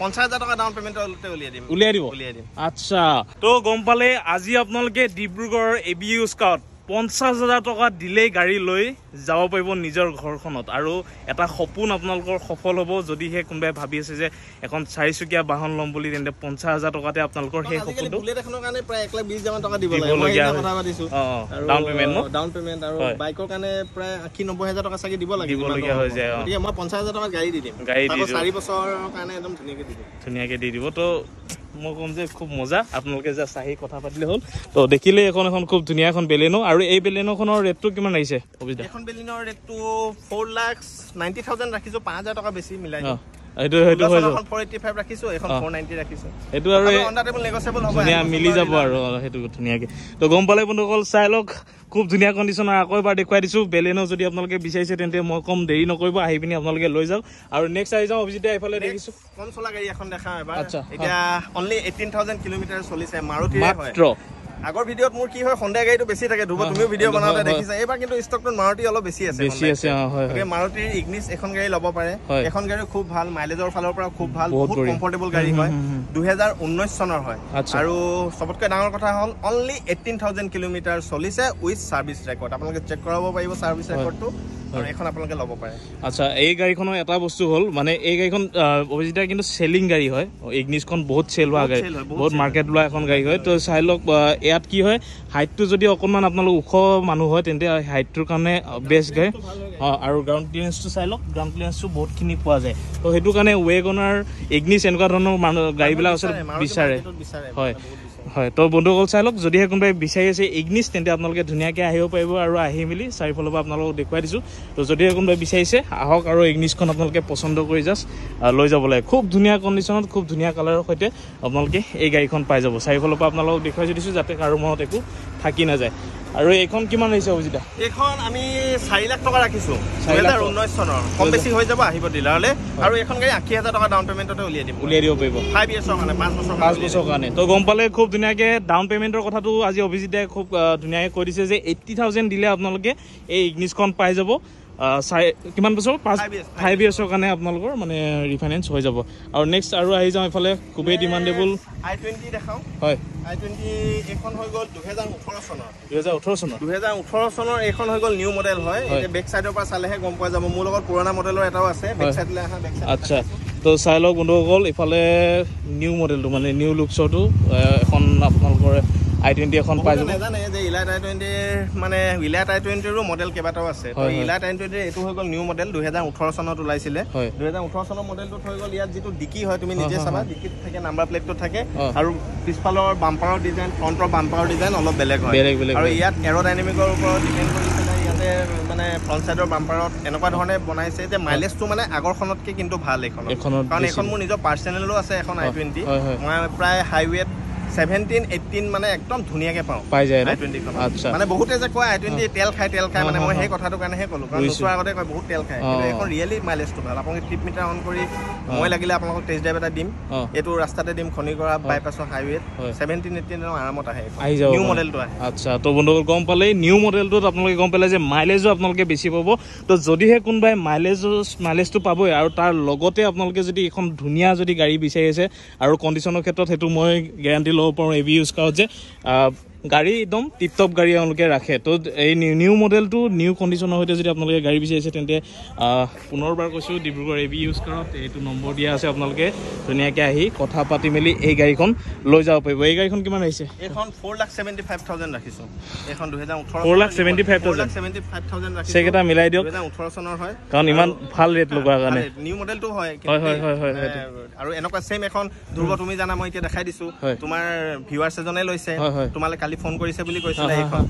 পঞ্চাছ হাজাৰ টকা ডাউন পে'মেণ্টতে উলিয়াই দিম। উলিয়াই দিব? উলিয়াই দিম। আচ্ছা। তো গম পালে আজি আপোনালোকে ডিব্ৰুগড়ৰ এ বি ইউজ কাৰত পঞ্চাছ হাজাৰ টকা দিলেই গাড়ী লৈ যাব পাৰিব নিজৰ ঘৰখনত। আৰু এটা সপোন আপোনালোকৰ সফল হ'ব যদিহে কোনোবাই ভাবি আছে যে এখন চাৰিচকীয়া বাহন ল'ম বুলি তেন্তে পঞ্চাছ হাজাৰ টকাতে আপোনালোকৰ সেই সপোনটো ধুনীয়াকৈ দি দিম। ধুনীয়াকৈ দি দিব। তো মই ক'ম যে খুব মজা। আপোনালোকে জাষ্ট আহি কথা পাতিলে হ'ল। তো দেখিলে এখন এখন খুব ধুনীয়া এখন বেলেনো আৰু এই বেলেনোখনৰ ৰেটটো কিমান আহিছে অভিজিতা এইখন বেলিনৰ ৰেটটো ফ'ৰ লাখ নাইণ্টি থাউজেণ্ড ৰাখিছোঁ পাঁচ হাজাৰ টকা বেছি মিলাই সেইটো সেইটো হৈ যাব। ফ'ৰ এইটি ফাইভ ৰাখিছোঁ এইখন অঁ। ফ'ৰ নাইণ্টি ৰাখিছোঁ। সেইটো আৰু এই- অন টেবল নেগচিয়েবল হ'ব ধুনীয়া আহিব মিলি যাব আৰু সেইটো ধুনীয়াকে। তো গম পালে বন্ধুসকল চাই লওক খুব ধুনীয়া কণ্ডিশ্যনৰ আকৌ এবাৰ দেখুৱাই দিছোঁ। বেলেনো যদি আপোনালোকে বিচাৰিছে তেন্তে মই কম দেৰি নকৰিব আহি পিনি আপোনালোকে লৈ যাওক। আৰু নেক্সট আহি যাওঁ অভিজিতে এইফালে দেখিছোঁ। কম চলা গাড়ী এখন দেখাওঁ এবাৰ। এতিয়া অনলি এইটিন থাউজেণ্ড কিলোমিটাৰ চলিছে মাৰুতিৰে হয়। মাত্ৰ আগৰ ভিডিঅ'ত মোৰ কি হয় সন্ধিয়া গাড়ীটো বেছি থাকে হয়, তুমিও ভিডিঅ' বনাওঁতে দেখিছা। এইবাৰ কিন্তু ষ্টকটোত মাৰুতি অলপ বেছি আছে বেছি আছে গতিকে মাৰুতিৰ ইগনিছ এখন গাড়ী ল'ব পাৰে। এখন গাড়ী খুব ভাল মাইলেজৰ ফালৰ পৰা খুব ভাল বহুত। কমফৰ্টেবল গাড়ী হয়। দুহেজাৰ ঊনৈছ চনৰ হয়। আৰু চবতকৈ ডাঙৰ কথা হ'ল অনলি এইটিন থাউজেণ্ড কিলোমিটাৰ চলিছে উইথ ছাৰ্ভিচ ৰেকৰ্ড আপোনালোকে চেক কৰাব পাৰিব ছাৰ্ভিচ হয়। ৰেকৰ্ডটো আৰু এইখন আপোনালোকে ল'ব পাৰে। আচ্ছা এই গাড়ীখনৰ এটা বস্তু হ'ল মানে এই গাড়ীখন অভিজিতা কিন্তু চেলিং গাড়ী হয়। ইগনিছখন বহুত চেল হোৱা গাড়ী বহুত মাৰ্কেট লোৱা এখন গাড়ী হয়। তো চাই লওক ইয়াত কি হয় হাইটটো যদি অকণমান আপোনালোক ওখ মানুহ হয় তেন্তে হাইটটোৰ কাৰণে বেষ্ট অঁ আৰু গ্ৰাউণ্ড ক্লিয়াৰেঞ্চটো চাই লওক গ্ৰাউণ্ড ক্লিয়াৰেঞ্চটো বহুতখিনি পোৱা যায়। তো সেইটো কাৰণে ৱেগনাৰ ইগনিছ এনেকুৱা ধৰণৰ মানুহ গাড়ীবিলাক আচলতে মাৰ্কেটত বিচাৰে। হয়। হয় তো বন্ধুসকল চাই লওক যদিহে কোনোবাই বিচাৰি আছে ইগনিছ তেন্তে আপোনালোকে ধুনীয়াকৈ আহিব পাৰিব আৰু আহি মেলি চাৰিওফালৰ পৰা আপোনালোকক দেখুৱাই দিছোঁ। তো যদিহে কোনোবাই বিচাৰিছে আহক আৰু ইগনিছখন আপোনালোকে পচন্দ কৰি জাষ্ট লৈ যাব লাগে। খুব ধুনীয়া কণ্ডিশ্যনত খুব ধুনীয়া কালাৰৰ সৈতে আপোনালোকে এই গাড়ীখন পাই যাব। চাৰিওফালৰ পৰা আপোনালোকক দেখুৱাই দিছোঁ যাতে কাৰো মনত একো থাকি নাযায়। আৰু এইখন কিমান আহিছে অভিজিতা? এইখন আমি চাৰি লাখ টকা ৰাখিছো। দুহেজাৰ ঊনৈছ চনৰ। কম বেছি হৈ যাব আহিব ডিলাৰলৈ। আৰু এইখন গাড়ী আশী হাজাৰ টকা ডাউন পে'মেণ্টতে উলিয়াই দিম উলিয়াই দিব পাৰিব। ফাইভ ইয়েৰ্ছৰ কাৰণে পাঁচ বছৰ পাঁচ বছৰৰ কাৰণে। তো গম পালে খুব ধুনীয়াকৈ ডাউন পে'মেণ্টৰ কথাটো আজি অভিজিতে খুব ধুনীয়াকৈ কৈ দিছে যে এইট্টি থাউজেণ্ড দিলে আপোনালোকে এই ইগনিছখন পাই যাব। চাই কিমান বছৰ? পাঁচ ফাইভ ইয়েৰ্ছৰ কাৰণে আপোনালোকৰ মানে ৰিফাইনেন্স হৈ যাব। আৰু নেক্সট আৰু আহি যাওঁ এইফালে খুবেই ডিমাণ্ডেবল আই টুৱেণ্টি দেখাওঁ। হয়। আই টুৱেণ্টি এইখন হৈ গ'ল দুহেজাৰ ওঠৰ চনৰ। দুহেজাৰ ওঠৰ চনৰ? দুহেজাৰ ওঠৰ চনৰ এইখন হৈ গ'ল নিউ মডেল হয়। বেক চাইডৰ পৰা চালেহে গম পোৱা যাব। মোৰ লগত পুৰণা মডেলৰ এটাও আছে বেক হয়। চাইডলৈ আহা বেক চাইড আচ্ছা। তো চাই লওক বন্ধুসকল ইফালে নিউ মডেলটো মানে নিউ লুকছৰটো এখন আপোনালোকৰ আই টুৱেণ্টি এখন পাই যাব নাজানে যে ইলাইট আই টুৱেণ্টিৰ মানে ইলাইট আই টুৱেণ্টিৰো মডেল কেইবাটাও আছে। ইলাইট আই টুৱেণ্টিৰ এইটো হৈ গ'ল নিউ মডেল দুহেজাৰ ওঠৰ চনত ওলাইছিলে দুহেজাৰ ওঠৰ চনৰ মডেলটোত হৈ গ'ল ইয়াত যিটো ডিকি হয় তুমি নিজে চাবা। ডিকিত থাকে নাম্বাৰ প্লেটটো থাকে। আৰু পিছফালৰ বাম্পাৰৰ ডিজাইন ফ্ৰণ্টৰ বাম্পাৰৰ ডিজাইন অলপ বেলেগ হয় আৰু। ইয়াত এৰ'ডাইনেমিকৰ ওপৰত ডিপেণ্ড কৰি পেলাই ইয়াতে মানে ফ্ৰণ্ট চাইডৰ বাম্পাৰত এনেকুৱা ধৰণে বনাইছে যে মাইলেজটো মানে আগৰখনতকৈ কিন্তু ভাল এইখনত এইখনত কাৰণ। এইখন মোৰ নিজৰ পাৰ্চনেলো আছে এখন আই টুৱেণ্টি। মই প্ৰায় হাইৱেত ছেভেণ্টিন এইটিন মানে একদম ধুনীয়াকৈ পাওঁ। পাই যায় আই টুৱেণ্টিখন মানে। বহুতে যে কয় আই টুৱেণ্টি তেল খাই তেল অ, মানে মই। সেই কথাটোৰ কাৰণেহে ক'লো কাৰণ। নোচোৱাৰ আগতে কয় বহুত তেল খায়। কিন্তু। এইখন ৰিয়েলি মাইলেজটো ভাল ট্ৰিপ মিটাৰ অন কৰি মই লাগিলে আপোনালোকক টেষ্ট ড্ৰাইভ এটা দিম। এইটো ৰাস্তাতে দিম বাইপাছৰ হাইৱেত। ছেভেণ্টিন এইটিন আৰামত আহে নিউ। মডেলটো আহে। আচ্ছা তো বন্ধুসকল গম পালে নিউ মডেলটোত আপোনালোকে গম পালে যে মাইলেজো আপোনালোকে বেছি পাব। তো যদিহে কোনোবাই মাইলেজ মাইলেজটো পাবই আৰু তাৰ লগতে আপোনালোকে যদি এখন ধুনীয়া যদি গাড়ী বিচাৰি আছে আৰু কণ্ডিশ্যনৰ ক্ষেত্ৰত সেইটো মই গেৰাণ্টি ল'ব পাৰোঁ এ ভি ইউজ কাৰত যে গাড়ী একদম টিপ টপ গাড়ী তেওঁলোকে ৰাখে। তো এই নিউ মডেলটো নিউ কণ্ডিশ্যনৰ সৈতে যদি আপোনালোকে গাড়ী বিচাৰিছে তেন্তে পুনৰবাৰ কৈছোঁ ডিব্ৰুগড় এ ভি ইউজ কাৰত এইটো নম্বৰ দিয়া আছে আপোনালোকে। ধুনীয়াকৈ আহি কথা পাতি মেলি এই গাড়ীখন লৈ যাব পাৰিব। এই গাড়ীখন কিমান আহিছে? এইখন four lakh seventy five thousand ৰাখিছোঁ। এইখন দুহেজাৰ ওঠৰ 4,75,000 ছেভেণ্টি ফাইভ থাউজেণ্ড ৰাখিছোঁ। চেক মিলাই দিয়ক। দুহেজাৰ ওঠৰ চনৰ হয়। কাৰণ ইমান ভাল ৰেট লগোৱাৰ কাৰণে। নিউ মডেলটো হয় হয়, হয়, হয়, হয়, আৰু এনেকুৱা ছেম এখন ধ্ৰুৱ তুমি জানা মই এতিয়া দেখাই দিছো। তোমাৰ ভিউৱাৰ্ছ এজনে লৈছে। হয়, হয়। তোমালে কালি ফোন কৰিছে বুলি কৈছিলে এইখন।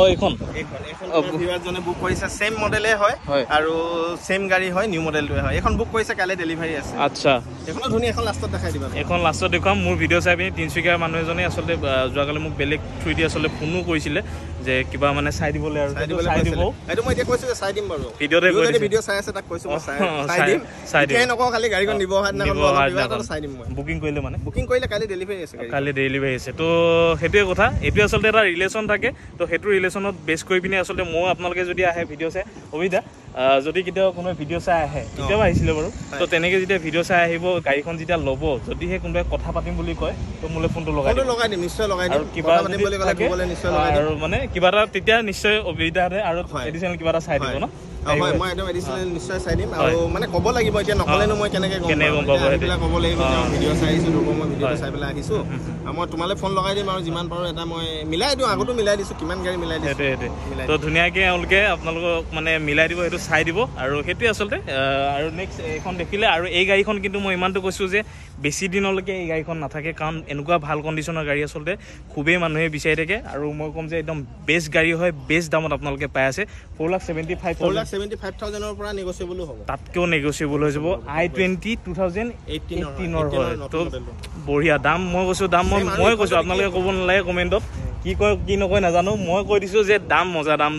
অ এইখন। এইখন এইখন ভিউৱাৰ্ছজনে বুক কৰিছে ছেম মডেলে হয়। আৰু ছেম গাড়ী হয় নিউ মডেলটোৱে হয়। এইখন বুক কৰিছে কালি ডেলিভাৰী আছে। আচ্ছা। এইখনো ধুনীয়া এখন লাষ্টত দেখাই দিবা এইখন লাষ্টত দেখুৱাম। মোৰ ভিডিঅ' চাই পিনি তিনিচুকীয়াৰ মানুহ এজনে আচলতে যোৱাকালি মোক বেলেগ থ্ৰুদি আচলতে ফোনো কৰিছিলে। যে কিবা মানে চাই দিবলৈ আৰু চাই। দিব এইটো মই এতিয়া কৈছো যে চাই দিম বাৰু। ভিডিঅ'তে সিও কৈ যদি দিছে। ভিডিঅ' চাই আছে তাক কৈছো মই চাই দিম। চাই দিম। এতিয়াই নকওঁ খালি গাড়ীখন দিব নিব কিবা এটা দিনাখন। চাই দিম মই। বুকিং কৰিলে মানে? বুকিং কৰিলে কালি ডেলিভাৰী আছে কালি ডেলিভাৰী আছে। তো সেইটোৱে কথা। এইটোৱে আচলতে এটা ৰিলেশ্যন থাকে। তো সেইটো ৰিলেশ্যনত বেছ কৰি পিনে আচলতে মই আপোনালোকে যদি আহে ভিডিঅ' চাই আহ, যদি কেতিয়াবা কোনোবাই ভিডিঅ' চাই আহে কেতিয়াবা আহিছিলে বাৰু। তো তেনেকৈ যেতিয়া ভিডিঅ' চাই আহিব গাড়ীখন যেতিয়া ল'ব যদিহে কোনোবাই কথা পাতিম বুলি কয় তো মোলৈ ফোনটো লগাই দিব। লগাই দিম নিশ্চয় লগাই আৰু দিম কিবা লগাই দিম। আৰু মানে কিবা এটা তেতিয়া নিশ্চয় অসুবিধা আৰু। এডিচনেল কিবা এটা চাই দিব। ন হয় মই একদম এডিচনেল নিশ্চয় চাই দিম। হয়। আৰু মানে ক'ব লাগিব এতিয়া নকলেনো মই কেনেকে গম কেনেকে পাম। গম পাব এতিয়া আহি সেইটো? পেলাই ক'ব লাগিব যে অ। মই ভিডিঅ' চাই আহিছোঁ ৰ'ব মই ভিডিঅ'টো হয়। চাই পেলাই আহিছোঁ। আৰু মই তোমালৈ ফোন লগাই দিম আৰু যিমান পাৰোঁ এটা মই মিলাই দিওঁ আগতো মিলাই দিছোঁ কিমান গাড়ী মিলাই দিছোঁ সেইটোৱে সেইটোৱে। মিলাই তো ধুনীয়াকৈ এওঁলোকে আপোনালোকক মানে মিলাই দিব সেইটো চাই দিব। আৰু সেইটোৱে আচলতে আৰু নেক্সট এইখন দেখিলে আৰু এই গাড়ীখন কিন্তু মই ইমানটো কৈছোঁ যে বেছি দিনলৈকে এই গাড়ীখন নাথাকে কাৰণ এনেকুৱা ভাল কণ্ডিশ্যনৰ গাড়ী আচলতে খুবেই মানুহে বিচাৰি থাকে। আৰু মই ক'ম যে একদম বেষ্ট গাড়ী হয় বেষ্ট দামত আপোনালোকে পাই আছে। Four lakh seventy five four lakh seventy five থাউজেণ্ডৰ পৰা নেগচিয়েবলো হ'ব। তাতকৈও নেগচিয়েবল হৈ যাব। আই টুৱেণ্টি টু থাউজেণ্ড এইটিনৰ হয়। তো। বঢ়িয়া দাম। মই কৈছোঁ দাম মই মই কৈছোঁ আপোনালোকে ক'ব নালাগে কমেণ্টত। কি কয় কি নকয় নাজানো। মই কৈ দিছোঁ যে দাম মজা দাম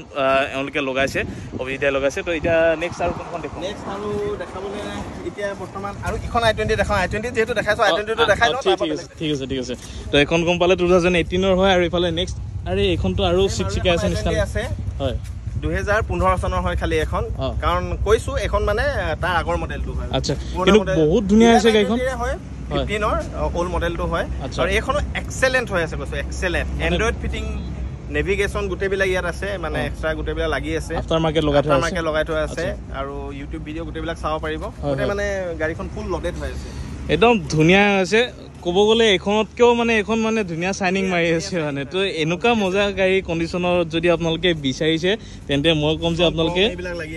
এওঁলোকে লগাইছে অভিজিতাই লগাইছে। তো এতিয়া নেক্সট আৰু কোনখন দেখোঁ নেক্সট আৰু দেখাবলৈ এতিয়া বৰ্তমান আৰু ইখন আই টুৱেণ্টি দেখাওঁ। আই টুৱেণ্টি যিহেতু দেখাইছোঁ আই টুৱেণ্টিটো দেখাই লওঁ ঠিক তাৰপৰা আছে ঠিক আছে ঠিক আছে। তো এইখন গম পালে টু থাউজেণ্ড এইটিনৰ হয় আৰু এইফালে নেক্সট আৰে এইখনতো আৰু। চিক চিকাই আছে নিচিনা এখন I20 আছে। হয়। দুহেজাৰ পোন্ধৰ চনৰ হয় খালি এখন। কাৰণ কৈছো এখন মানে তাৰ আগৰ মডেলটো হয়। বহুত ধুনীয়া হৈছে গাড়ীখন। হয় ফিফটিনৰ অল্ড মডেলটো হয়। আৰু এইখনো এক্সেলেণ্ট হৈ আছে কৈছো এক্সেলেণ্ট এণ্ড্ৰইড ফিটিং নেভিগেশ্যন গোটেইবিলাক ইয়াত আছে মানে এক্সট্ৰা গোটেইবিলাক লাগি আছে। আফটাৰ মাৰ্কেট লগাই থোৱা আছে। লগাই থোৱা আছে। আৰু ইউটিউব ভিডিঅ' গোটেইবিলাক চাব পাৰিব। মানে গাড়ীখন ফুল লডেড হৈ আছে। একদম ধুনীয়া হৈছে। ক'ব গ'লে এইখনতকেও মানে এইখন মানে ধুনীয়া চাইনিং মাৰি আছে মানে। তো এনেকুৱা মজা গাড়ী কণ্ডিশ্যনত যদি আপোনালোকে বিচাৰিছে তেন্তে মই ক'ম যে আপোনালোকে লাগি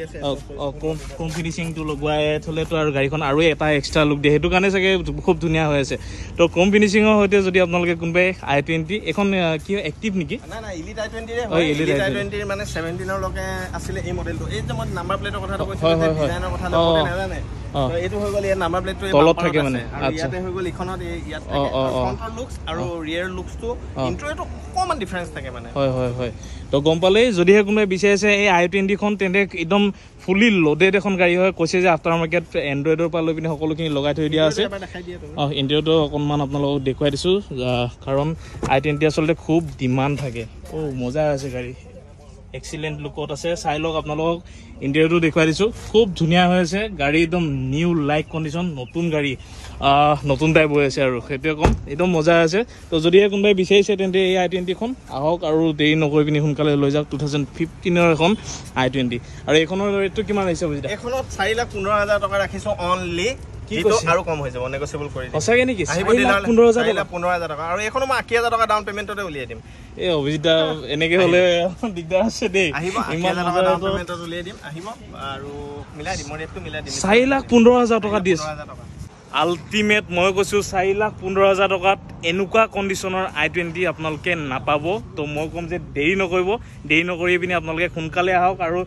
কম ফিনিচিংটো লগোৱাই থ'লেতো আৰু গাড়ীখন আৰু এটা এক্সট্ৰা লুক দিয়ে। সেইটো কাৰণে চাগে খুব ধুনীয়া হৈ আছে। তো কম ফিনিচিঙৰ সৈতে যদি আপোনালোকে কোনোবাই আই টুৱেণ্টি এইখন আহ, কি হয় এক্টিভ নেকি? নাই নাই ইলিট আই টুৱেণ্টিৰে হয়, হয়। Elite ইলিট আই i20 টুৱেণ্টিৰ মানে ছেভেণ্টিনৰলৈকে আছিলে এই মডেলটো এই যে মই নাম্বাৰ প্লেটৰ কথাটো কৈছিলোঁ। ডিজাইনৰ কথা অ। নাজানে। এইটো হৈ গ'ল ইয়াত নাম্বাৰ প্লেটটো এই তলত বাম্পাৰত থাকে আছে। মানে, আৰু আচ্ছা। ইয়াতে হৈ গ'ল ইখনত এই ইয়াত অ, থাকে। অ, অ। ফ্ৰণ্টৰ লুকছ আৰু ৰিয়েৰ লুকছটো অ। ইণ্ট্ৰ'টো অকণমান ডিফাৰেঞ্চ থাকে মানে। হয় হয় হয়। তো গম পালেই যদিহে কোনোবাই বিচাৰিছে এই আই টুৱেণ্টিখন তেন্তে একদম ফুলি লোডেড এখন গাড়ী হয়। কৈছে যে আফটাৰ মাৰ্কেট এণ্ড্ৰইডৰ পৰা লৈ পিনে সকলোখিনি লগাই থৈ দিয়া আছে। অঁ ইণ্টেৰিয়ৰটো অকণমান আপোনালোকক দেখুৱাই দিছোঁ কাৰণ আই টুৱেণ্টি আচলতে খুব ডিমাণ্ড থাকে। অ' মজা আছে গাড়ী। এক্সিলেণ্ট লুকত আছে। চাই লওক আপোনালোকক ইণ্টেৰিয়ৰটো দেখুৱাই দিছোঁ। খুব ধুনীয়া হৈ আছে। গাড়ী একদম নিউ লাইক কণ্ডিশ্যন নতুন গাড়ী। নতুন টাইপ হৈ আছে আৰু। সেইটোৱে ক'ম। একদম মজা আছে। তো যদিহে কোনোবাই বিচাৰিছে তেন্তে এই আই টুৱেণ্টিখন আহক আৰু দেৰি নকৰি পিনি সোনকালে লৈ যাওক। টু থাউজেণ্ড ফিফটিনৰ এখন আই টুৱেণ্টি আৰু এইখনৰ ৰেটটো কিমান আহিছে বুজি এইখনত চাৰি লাখ পোন্ধৰ হাজাৰ টকা ৰাখিছোঁ অনলি যিটো কৈছে? আৰু কম হৈ যাব নেগচিয়েবল কৰি দিম। সঁচাকৈ নেকি? আহিব চাৰি লাখ। পোন্ধৰ হাজাৰ টকা। লাখ পোন্ধৰ হাজাৰ টকা। আৰু এইখনো মই আশী হাজাৰ টকা ডাউন পে'মেণ্টতে উলিয়াই দিম। এই অভিজিত দা এনেকে হ'লে দিগদাৰ আছে দেই। আহিব আশী ইমান হাজাৰ টকা ডাউন হাজাৰতো- পে'মেণ্টত উলিয়াই দিম। আহিব আৰু মিলাই দিম মই ৰেটটো মিলাই দিম। চাৰি লাখ পোন্ধৰ হাজাৰ টকা দি আছে। পোন্ধৰ হাজাৰ টকা। আল্টিমেট মই কৈছোঁ চাৰি লাখ পোন্ধৰ হাজাৰ টকাত এনেকুৱা কণ্ডিশ্যনৰ আই টুৱেণ্টি আপোনালোকে নাপাব। তো মই ক'ম যে দেৰি নকৰিব। দেৰি নকৰি পিনি আপোনালোকে সোনকালে আহক আৰু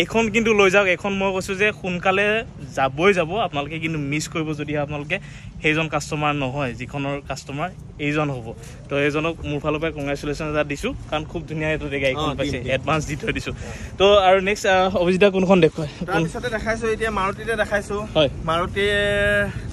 এইখন কিন্তু লৈ যাওক। এইখন মই কৈছোঁ যে সোনকালে যাবই যাব। আপোনালোকে কিন্তু মিছ কৰিব যদিহে আপোনালোকে। সেইজন কাষ্টমাৰ নহয় যিখনৰ কাষ্টমাৰ এইজন হ'ব। তো এইজনক মোৰ ফালৰ পৰা কংগ্ৰেচুলেশ্যন এটা দিছোঁ কাৰণ খুব ধুনীয়া এইটো গাড়ীখন পাইছে। এডভান্স দি থৈ দিছোঁ। তো আৰু নেক্সট অভিজিতা কোনখন দেখুৱায় কোন- তাৰপিছতে দেখাইছো এতিয়া মাৰুতিতে দেখাইছো। হয়। মাৰুতিৰ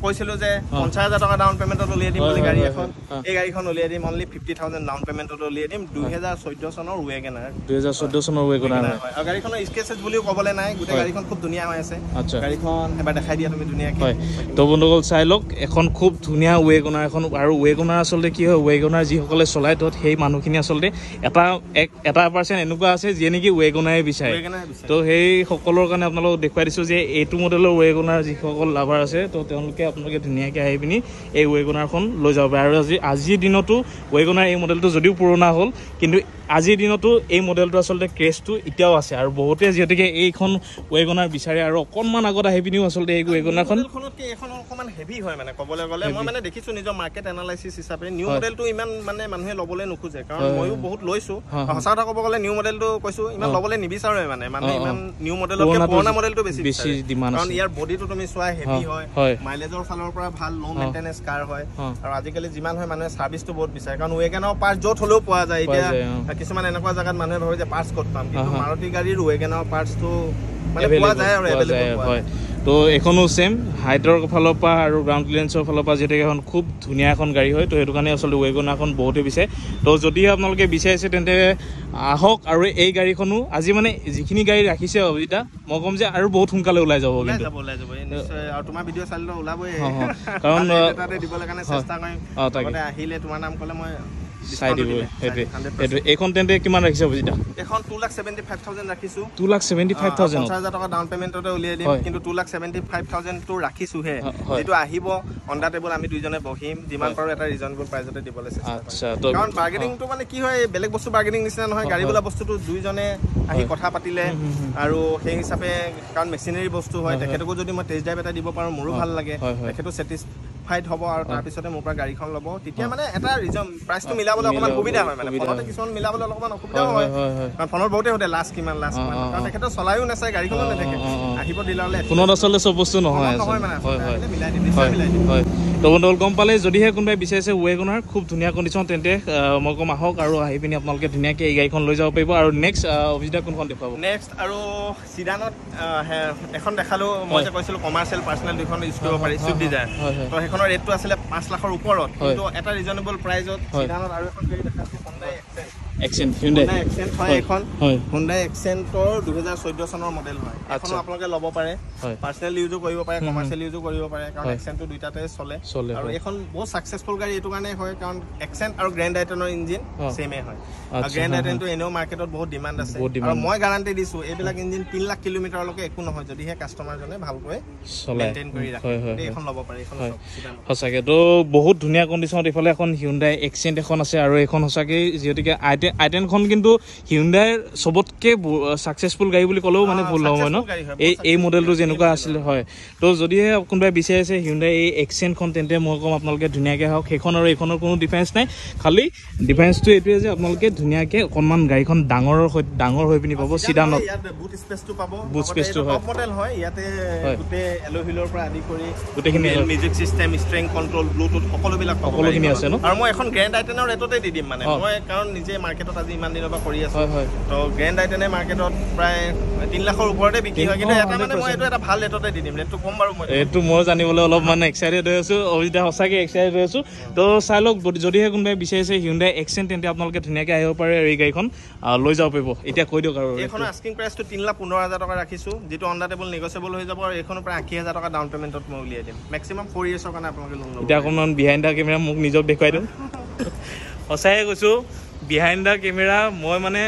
কৈছিলো যে। পঞ্চাছ হাজাৰ টকা ডাউন পে'মেণ্টত উলিয়াই দিম বুলি গাড়ী এখন। এই গাড়ীখন উলিয়াই দিম অনলি ফিফটি থাউজেণ্ড ডাউন পে'মেণ্টত উলিয়াই দিম। দুহেজাৰ চৈধ্য চনৰ ৱেগেনাৰ দুহেজাৰ চৈধ্য চনৰ ৱেগনাৰ হয় আৰু গাড়ীখনৰ স্কেচেছ বুলিও ক'বলৈ নাই গোটেই। গাড়ীখন খুব ধুনীয়া হৈ আছে। আচ্ছা। গাড়ীখন এবাৰ দেখাই দিয়া তুমি ধুনীয়াকৈ। হয়। তো বন্ধুসকল চাই লওক এখন খুব ধুনীয়া ৱেগনাৰ এখন আৰু ৱেগনাৰ আচলতে কি হয় ৱেগনাৰ যিসকলে চলাই তত সেই মানুহখিনি আচলতে এটা এক এটা পাৰ্চেণ্ট এনেকুৱা আছে যিয়ে নেকি ৱেগনাৰে বিচাৰে। ৱেগেনাৰ বিচাৰে। তো সেই সকলৰ কাৰণে আপোনালোকক দেখুৱাই দিছোঁ যে এইটো মডেলৰ ৱেগনাৰ যিসকল লাভাৰ আছে তো তেওঁলোকে আপোনালোকে ধুনীয়াকৈ আহি পিনি এই ৱেগনাৰখন লৈ যাব পাৰে। আৰু আজি আজিৰ দিনতো ৱেগনাৰ এই মডেলটো যদিও পুৰণা হ'ল কিন্তু আজিৰ দিনতো এই মডেলটো আচলতে ক্ৰেজটো এতিয়াও আছে আৰু বহুতে যিহেতুকে এইখন ৱেগনাৰ বিচাৰে আৰু অকণমান আগত আহি পিনিও আচলতে এই ৱেগনাৰখন এইখন অকণমান হেভি হয় মানে ক'বলৈ গ'লে মই মানে দেখিছো নিজৰ মাৰ্কেট এনালাইচিছ হিচাপে নিউ। মডেলটো ইমান মানে মানুহে ল'বলৈ নোখোজে কাৰণ ময়ো বহুত লৈছো। সঁচা কথা ক'ব গ'লে নিউ মডেলটো কৈছো ইমান। ল'বলৈ নিবিচাৰে মানে মানুহে। ইমান নিউ মডেলতকে পুৰণা মডেলটো বেছি বেছি demand কাৰণ। ইয়াৰ বডিটো তুমি চোৱা হেভি হয়। মাইলেজৰ ফালৰ পৰা ভাল ল' মেইনটেনেঞ্চ কাৰ হয়। আৰু আজিকালি যিমান হয় মানুহে বহুত বিচাৰে কাৰণ ৱেগেনৰ পাৰ্ট য'ত হ'লেও পোৱা যায় এতিয়া। কিছুমান এনেকুৱা জেগাত মানুহে ভাবে যে পাৰ্টছ ক'ত পাম কিন্তু। মাৰুতি গাড়ীৰ ৱেগেনৰ পাৰ্টছটো মানে পোৱা যায় আৰু পোৱা হয়। তো এইখনো ছেম হাইটৰ ফালৰ পৰা আৰু গ্ৰাউণ্ড ক্লিয়াৰেঞ্চৰ ফালৰ পৰা যিহেতুকে এখন খুব ধুনীয়া এখন গাড়ী হয় তো সেইটো কাৰণে আচলতে ৱেগনাৰখন বহুতে বিচাৰে। তো যদিহে আপোনালোকে বিচাৰিছে তেন্তে আহক আৰু এই গাড়ীখনো আজি মানে যিখিনি গাড়ী ৰাখিছে অভিজিতা মই ক'ম যে আৰু বহুত সোনকালে ওলাই যাব। কাৰণ, চাই দিব। সেইটোৱে 100%। সেইটোৱে এইখন তেন্তে কিমান ৰাখিছে অভিজিতা এখন two lakh seventy five thousand ৰাখিছোঁ টু লাখ ছেভেণ্টি ফাইভ পঞ্চাছ থাউজেণ্ড হাজাৰ টকা ডাউন পে'মেণ্টতে উলিয়াই দিম। কিন্তু টু লাখ ছেভেণ্টি ফাইভ থাউজেণ্ডটো ৰাখিছোঁহে। যিটো আহিব অন দা টেবুল আমি দুইজনে বহিম যিমান। পাৰোঁ এটা ৰিজনেবল প্ৰাইজতে দিবলৈ চেষ্টা আচ্ছা কাৰণ বাৰ্গেনিংটো মানে কি হয় বেলেগ বস্তু বাৰ্গেনিং নিচিনা নহয় গাড়ী বোলা বস্তুটো দুইজনে আহি কথা পাতিলে আৰু সেই হিচাপে কাৰণ মেচিনেৰী বস্তু হয় তেখেতকো যদি মই টেষ্ট ড্ৰাইভ এটা দিব পাৰোঁ মোৰো ভাল লাগে হয়, হয়। ছেটিছফাইড হ'ব আৰু তাৰপিছতে মোৰ পৰা গাড়ীখন ল'ব। তেতিয়া মানে এটা ৰিজন প্ৰাইচটো মিলাবলৈ অকণমান সুবিধা হয় মানে। ফোনতে। কিছুমান মিলাবলৈ অকণমান অসুবিধাও হয় কাৰণ ফোনত বহুতে সোধে লাষ্ট কিমান লাষ্ট কিমান? কাৰণ। তেখেতে চলায়ো নাচায় গাড়ীখনো নেদেখে। আহিব ডিলাৰলৈ। ফোনত আচলতে চব বস্তু নহয়। মানে মিলাই দিম মিলাই দিম তো গম পালে যদিহে কোনোবাই বিচাৰিছে ৱেগনাৰ খুব ধুনীয়া কণ্ডিশ্যন তেন্তে মই ক'ম আহক আৰু আহি পিনি আপোনালোকে ধুনীয়াকৈ এই গাড়ীখন লৈ যাব পাৰিব। আৰু নেক্সট অভিজিতা কোনখন দেখুৱাব? নেক্সট আৰু চিডানত এখন দেখালোঁ। মই। যে কৈছিলোঁ কমাৰ্চিয়েল পাৰ্চনেল দুখন ইউজ কৰিব পাৰি চুইফ্ট ডিজায়াৰ হয়। ৰেটটো আছিলে পাঁচ লাখৰ ওপৰত। কিন্তু এটা ৰিজনেবল প্ৰাইজত আৰু এখন গাড়ী Accent। Accent Hyundai Hyundai Accent হয়। এখন হুণ্ডাই এক্সেণ্টৰ দুহেজাৰ চৈধ্য চনৰ মডেল হয়। এখনো আপোনালোকে ল'ব পাৰে। পাৰ্চনেল ইউজো কৰিব পাৰে কমাৰ্চিয়েল ইউজো কৰিব পাৰে কাৰণ। এক্সেণ্টটো দুইটাতে চলে। আৰু হয়। এইখন বহুত ছাকচেছফুল গাড়ী এইটো কাৰণে হয় কাৰণ এক্সেণ্ট আৰু গ্ৰেণ্ড আইটনৰ ইঞ্জিন। ছেমে হয়। আৰু গ্ৰেণ্ড আইটেনটো এনেও মাৰ্কেটত বহুত ডিমাণ্ড আছে। আৰু। মই গাৰাণ্টি দিছোঁ এইবিলাক ইঞ্জিন তিনি লাখ কিলোমিটাৰলৈকে একো নহয় যদিহে কাষ্টমাৰজনে ভালকৈ মেইনটেইন কৰি ৰাখে। এইখন ল'ব পাৰে এইখন। সঁচাকৈ। তো বহুত ধুনীয়া কণ্ডিশ্যনত এইফালে এখন হিউণ্ডাই এক্সেণ্ট এখন আছে আৰু এইখন সঁচাকৈ যিহেতুকে আইটেন আইটেনখন কিন্তু হিউণ্ডাইৰ চবতকৈ ছাকচেছফুল গাড়ী বুলি ক'লেও মানে ভুল নহয় ন এই এই মডেলটো যেনেকুৱা আছিলে হয় তো যদিহে কোনোবাই বিচাৰিছে হিউণ্ডাই এই এক্সেণ্টখন তেন্তে মই ক'ম আপোনালোকে ধুনীয়াকৈ হওক সেইখন আৰু এইখনৰ কোনো ডিফাৰেঞ্চ নাই খালি ডিফাৰেঞ্চটো এইটোৱে যে আপোনালোকে ধুনীয়াকৈ অকণমান গাড়ীখন ডাঙৰৰ সৈতে ডাঙৰ হৈ পিনি পাব ইয়াত বুট স্পেচটো হয়। ইয়াতে গোটেইখিনি। Music system steering control Bluetooth সকলোবিলাক সকলোখিনি। আছে ন? আৰু মই এখন গ্ৰেণ্ড আইটেনৰ ৰেটতে দি দিম মানে। মই কাৰণ নিজে মাৰ্কেটত আজি ইমান দিনৰ পৰা কৰি আছো। তো গ্ৰেণ্ড আইটেনে মাৰ্কেটত প্ৰায় তিনি লাখৰ ওপৰতে বিক্ৰী হয়। কিন্তু এটা মানে মই 100%। এইটো এটা ভাল ৰেটতে দি দিম। ৰেটটো কম বাৰু মই। এইটো মই জানিবলৈ অলপ মানে এক্সাইটেড হৈ আছোঁ। অভিজিতা সঁচাকৈ এক্সাইটেড হৈ আছোঁ। তো চাই লওক যদি- যদিহে কোনোবাই বিচাৰিছে হিউণ্ডাই এক্সেণ্ট তেন্তে আপোনালোকে ধুনীয়াকৈ আহিব পাৰে এই গাড়ীখন লৈ যাব পাৰিব। এতিয়া কৈ দিয়ক আৰু এইখনৰ আস্কিং প্ৰাইচটো তিনি লাখ পোন্ধৰ হাজাৰ টকা ৰাখিছোঁ। যিটো অন দা টেবল নেগচিয়েবল হৈ যাব আৰু এইখনৰ পৰা আশী হাজাৰ টকা ডাউন পে'মেণ্টত মই উলিয়াই দিম। মেক্সিমাম ফ'ৰ ইয়েৰ্ছৰ কাৰণে আপোনালোকে লোন ল'ব এতিয়া অকণমান বিহাইণ্ড দ্য কেমেৰা মোক নিজক দেখুৱাই দিওঁ [LAUGHS] সঁচায়ে কৈছোঁ বিহাইণ্ড দ্য কেমেৰা মই মানে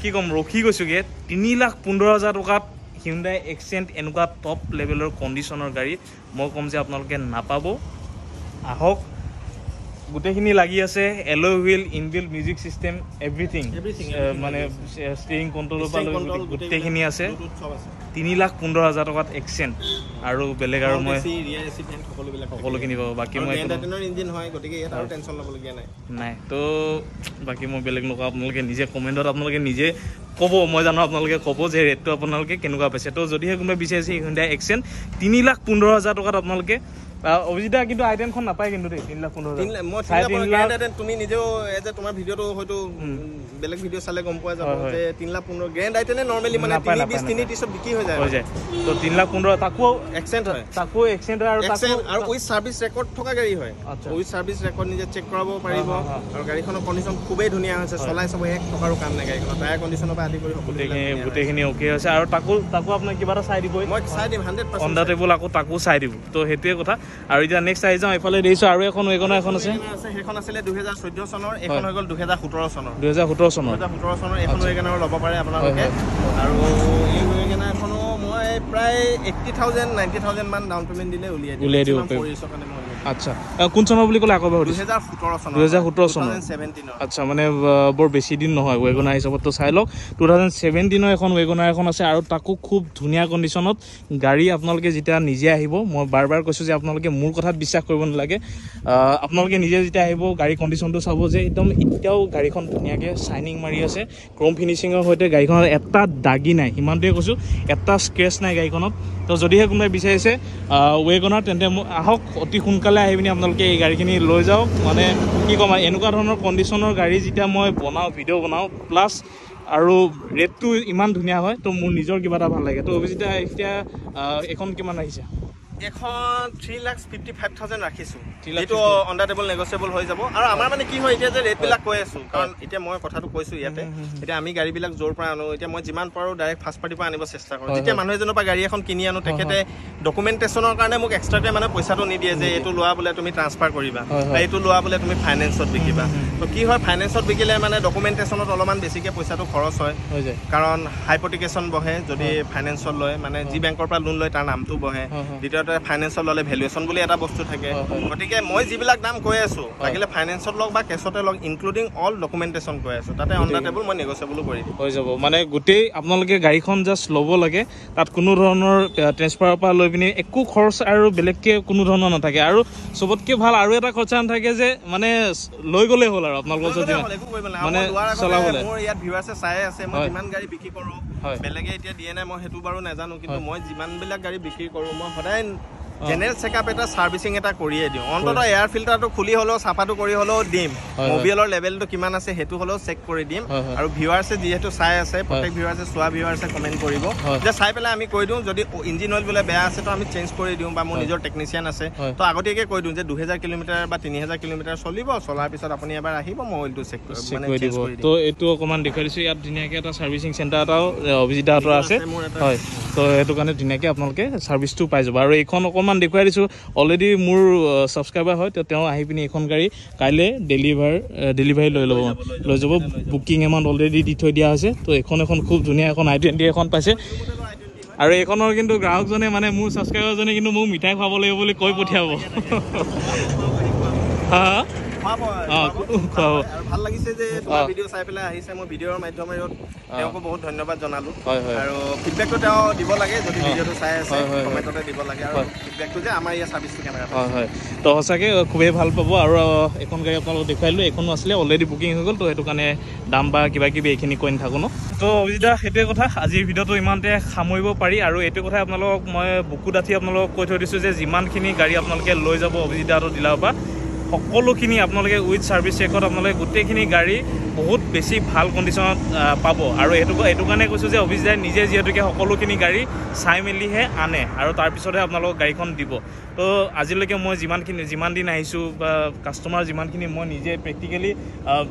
কি ক'ম ৰখি গৈছোঁগৈ। তিনি লাখ পোন্ধৰ হাজাৰ টকাত হিউণ্ডাই এক্সেণ্ট এনেকুৱা টপ লেভেলৰ কণ্ডিশ্যনৰ গাড়ী মই ক'ম যে আপোনালোকে নাপাব। আহক। গোটেইখিনি লাগি আছে alloy' wheel inbuilt music system everything মানে ষ্টিৰিং কণ্ট্ৰলৰ পৰা লৈ গোটেইখিনি আছে। তিনি লাখ পোন্ধৰ হাজাৰ টকাত এক্সেণ্ট আৰু বেলেগ আৰু মই। সকলোখিনি পাব। বাকী মই নাই। তো বাকী মই বেলেগ নকওঁ আপোনালোকে নিজে কমেণ্টত আপোনালোকে নিজে ক'ব। মই জানো আপোনালোকে ক'ব যে ৰেটটো আপোনালোকে কেনেকুৱা পাইছে। তো যদিহে কোনোবাই বিচাৰিছে হিউণ্ডাই এক্সেণ্ট তিনি লাখ পোন্ধৰ হাজাৰ টকাত আপোনালোকে অভিজিতা কিন্তু আইটেনখন নাপায় কিন্তু দেই তিনি লাখ পোন্ধৰ হাজাৰ। তিনি লাখ তুমি নিজেও এই যে তোমাৰ ভিডিঅ'টো হয়তো বেলেগ ভিডিঅ' চালে গম পোৱা যাব হয়, হয়। যে তিনি লাখ পোন্ধৰ গ্ৰেণ্ড আইটেনে নৰ্মেলি মানে তিনি বিছ তিনি ত্ৰিছত বিক্ৰী হৈ যায়। হৈ যায়। তো তিনি লাখ পোন্ধৰ তাকো এক্সেণ্ট হয়। তাকো এক্সেণ্ট আৰু তাকো এক্সেণ্ট আৰু উইথ ছাৰ্ভিচ ৰেকৰ্ড থকা গাড়ী হয়। আচ্ছা। উইথ ছাৰ্ভিচ ৰেকৰ্ড নিজে চেক কৰাব পাৰিব হয়, হয়, আৰু গাড়ীখনৰ কণ্ডিশ্যন খুবেই ধুনীয়া হৈছে চলাই চাব এক টকাৰো কাম নাই গাড়ীখনৰ। টায়াৰ কণ্ডিশ্যনৰ পৰা আদি কৰি গোটেইখিনি হয়। গোটেইখিনি অ'কে হৈছে। আৰু তাকো তাকো আপোনাক কিবা এটা চাই দিবই। মই চাই দিম হাণ্ড্ৰেড অন দ্য টেবুল আকৌ তাকো চাই দিব। তো সেইটোৱে কথা। আৰু এতিয়া নেক্সট আহি যাওঁ এইফালে দেখিছোঁ আৰু এখন ৱেগনাৰ এখন আছে। সেইখন আছিলে দুহেজাৰ চৈধ্য চনৰ এইখন হৈ গ'ল দুহেজাৰ সোতৰ চনৰ। দুহেজাৰ সোতৰ চনৰ। দুহেজাৰ সোতৰ চনৰ এইখন আচ্ছা। ৱেগনাৰ ল'ব পাৰে আপোনালোকে। আৰু এই ৱেগনাৰখনো মই প্ৰায় এইট্টি থাউজেণ্ড নাইণ্টি থাউজেণ্ড মান ডাউন পে'মেণ্ট দিলে উলিয়াই দিম। উলিয়াই দিব আচ্ছা। কোন চনৰ বুলি ক'লে আকৌ দুহেজাৰ সোতৰ চনৰ। ছেভেণ্টিনৰ আচ্ছা মানে বৰ বেছি দিন নহয় ৱেগনাৰ হিচাপত তো চাই লওক। টু থাউজেণ্ড ছেভেণ্টিনৰ এখন ৱেগনাৰ এখন আছে আৰু তাকো খুব ধুনীয়া কণ্ডিশ্যনত গাড়ী আপোনালোকে যেতিয়া নিজে আহিব মই বাৰ বাৰ কৈছোঁ যে আপোনালোকে মোৰ কথাত বিশ্বাস কৰিব নালাগে। আপোনালোকে নিজে যেতিয়া আহিব গাড়ী কণ্ডিশ্যনটো চাব যে একদম এতিয়াও গাড়ীখন ধুনীয়াকৈ চাইনিং মাৰি আছে। ক্ৰম ফিনিচিঙৰ সৈতে গাড়ীখনত এটা দাগি নাই। সিমানটোৱে কৈছোঁ এটা স্ক্ৰেচ নাই গাড়ীখনত। তো যদিহে কোনোবাই বিচাৰিছে ৱেগনাৰ তেন্তে আহক অতি সোনকালে আহি পিনি আপোনালোকে এই গাড়ীখিনি লৈ যাওক। মানে কি ক'ম এনেকুৱা ধৰণৰ কণ্ডিশ্যনৰ গাড়ী যেতিয়া মই বনাওঁ ভিডিঅ' বনাওঁ প্লাছ আৰু ৰেটটো ইমান ধুনীয়া হয় তো মোৰ নিজৰ কিবা এটা ভাল লাগে। তো অভিজিতা এতিয়া আহ, এইখন কিমান আহিছে? এখন three lakh fifty five thousand ৰাখিছোঁ এইটো অন দা টেবল নেগচিয়েবল হৈ যাব। আৰু আমাৰ মানে কি হয় এতিয়া যে ৰেটবিলাক কৈ আছোঁ কাৰণ এতিয়া মই কথাটো কৈছোঁ ইয়াতে। এতিয়া আমি গাড়ীবিলাক য'ৰ পৰা আনো এতিয়া মই যিমান পাৰোঁ ডাইৰেক্ট ফাৰ্ষ্ট পাৰ্টিৰ পৰা আনিব চেষ্টা কৰোঁ। যেতিয়া। মানুহ এজনৰ পৰা গাড়ী এখন কিনি আনো তেখেতে ডকুমেণ্টেশ্যনৰ কাৰণে মোক এক্সট্ৰাকৈ মানে পইচাটো নিদিয়ে যে এইটো লোৱা বোলে তুমি ট্ৰান্সফাৰ কৰিবা। বা এইটো লোৱা বোলে তুমি ফাইনেন্সত বিকিবা। তো কি হয় ফাইনেন্সত বিকিলে মানে ডকুমেণ্টেশ্যনত অলপমান বেছিকৈ পইচাটো খৰচ হয়। কাৰণ হাইপটিকেশ্যন বহে যদি ফাইনেন্সত লয় মানে যি বেংকৰ পৰা লোন লয় তাৰ নামটো বহে। হয়, দ্বিতীয়তে ফাইনেন্সত ল'লে ভেলুৱেশ্যন বুলি এটা বস্তু থাকে। গতিকে মই যিবিলাক দাম কৈ আছোঁ লাগিলে ফাইনেন্সত লওক বা কেছতে লওক ইনক্লুডিং অল ডকুমেণ্টেশ্যন কৈ আছোঁ তাতে অন দা টেবুল মই নেগচিয়েবলো কৰি দিম হৈ যাব মানে গোটেই আপোনালোকে গাড়ীখন জাষ্ট ল'ব লাগে তাত কোনো ধৰণৰ ট্ৰেন্সফাৰৰ পৰা লৈ পিনি একো খৰচ আৰু বেলেগকৈ কোনো ধৰণৰ নাথাকে আৰু চবতকৈ ভাল আৰু এটা খৰচা নাথাকে যে মানে লৈ গ'লেই হ'ল আৰু আপোনালোকৰ নালাগে মানে চলাবলে। মোৰ ইয়াত ভিউৱাৰ্ছে চাই আছে মই। যিমান গাড়ী বিক্ৰী কৰোঁ। বেলেগে এতিয়া দিয়ে নাই মই সেইটো বাৰু নাজানো কিন্তু। মই যিমানবিলাক গাড়ী বিক্ৰী কৰোঁ মই সদায় জেনেৰেল চেকআপ এটা চাৰ্ভিচিং এটা কৰিয়ে দিওঁ। অন্ততঃ এয়াৰ ফিল্টাৰটো খুলি হ'লেও চাফাটো কৰি হ'লেও দিম। হয়। মবিয়েলৰ লেভেলটো কিমান আছে সেইটো হ'লেও চেক কৰি দিম। আৰু ভিউৱাৰ্ছে যিহেতু চাই আছে প্ৰত্যেক ভিউৱাৰ্ছে চোৱা ভিউৱাৰ্ছে কমেণ্ট কৰিব। যে চাই পেলাই আমি কৈ দিওঁ যদি ইঞ্জিন অইল বোলে বেয়া আছে তো আমি চেঞ্জ কৰি দিওঁ বা মোৰ। নিজৰ টেকনিচিয়ান আছে। তো আগতীয়াকৈ কৈ দিওঁ যে দুহেজাৰ কিলোমিটাৰ বা তিনি হাজাৰ কিলোমিটাৰ চলিব চলাৰ পিছত আপুনি এবাৰ আহিব মই অইলটো চেক কৰি তো এইটো অকণমান দেখুৱাই দিছোঁ ইয়াত ধুনীয়াকৈ এটা ছাৰ্ভিচিং চেণ্টাৰ এটাও অভিজিতা আছে। হয়। তো সেইটো কাৰণে ধুনীয়াকৈ আপোনালোকে ছাৰ্ভিচটো পাই যাব। আৰু এইখন অকণমান দেখুৱাই দিছোঁ। অলৰেডি মোৰ ছাবস্ক্ৰাইবাৰ হয় তেওঁ আহি পিনি এইখন গাড়ী কাইলৈ ডেলিভাৰ ডেলিভাৰী লৈ ল'ব। লৈ যাব। বুকিং এমাউণ্ট অলৰেডি দি থৈ দিয়া হৈছে। তো এইখন এখন খুব ধুনীয়া এখন আই টুৱেণ্টি এখন পাইছে। আৰু এইখনৰ কিন্তু গ্ৰাহকজনে মানে মোৰ ছাবস্ক্ৰাইবাৰজনে কিন্তু মোক মিঠাই খুৱাব লাগিব বুলি কৈ পঠিয়াব। [LAUGHS] হা? ভাল লাগিছে যে তোমাৰ। ভিডিঅ' চাই পেলাই আহিছে। মই ভিডিঅ'ৰ মাধ্যমেৰে তেওঁকো বহুত ধন্যবাদ জনালোঁ। আৰু ফিডবেকটো তেওঁ দিব লাগে যদি। ভিডিঅ'টো চাই আছে। কমেণ্টতে দিব লাগে। আৰু। ফিডবেকটো যে আমাৰ ইয়াৰ ছাৰ্ভিচটো কেনেকুৱা হয় হয়। তো সঁচাকৈ খুবেই ভাল পাব। আৰু এখন গাড়ী আপোনালোকক দেখুৱাই দিলোঁ এইখনো আছিলে অলৰেডি বুকিং হৈ গ'ল তো সেইটো কাৰণে দাম বা কিবা কিবি এইখিনি কৈ নাথাকোঁ ন। তো অভিজিতা সেইটোৱে কথা। আজিৰ ভিডিঅ'টো ইমানতে সামৰিব পাৰি। আৰু এইটো কথাই আপোনালোকক মই বুকু ডাঠি আপোনালোকক কৈ থৈ দিছোঁ যে যিমানখিনি গাড়ী আপোনালোকে লৈ যাব অভিজিতাহঁতৰ ডিলাৰৰ পৰা সকলোখিনি আপোনালোকে উইথ ছাৰ্ভিচ চেকত আপোনালোকে গোটেইখিনি গাড়ী বহুত বেছি ভাল কণ্ডিশ্যনত পাব। আৰু এইটো এইটো কাৰণে কৈছোঁ যে অভিজিতাই নিজে যিহেতুকে সকলোখিনি গাড়ী চাই মেলিহে আনে আৰু তাৰপিছতহে আপোনালোকক গাড়ীখন দিব। তো আজিলৈকে মই যিমানখিনি যিমান দিন আহিছোঁ বা কাষ্টমাৰ যিমানখিনি মই নিজে প্ৰেক্টিকেলি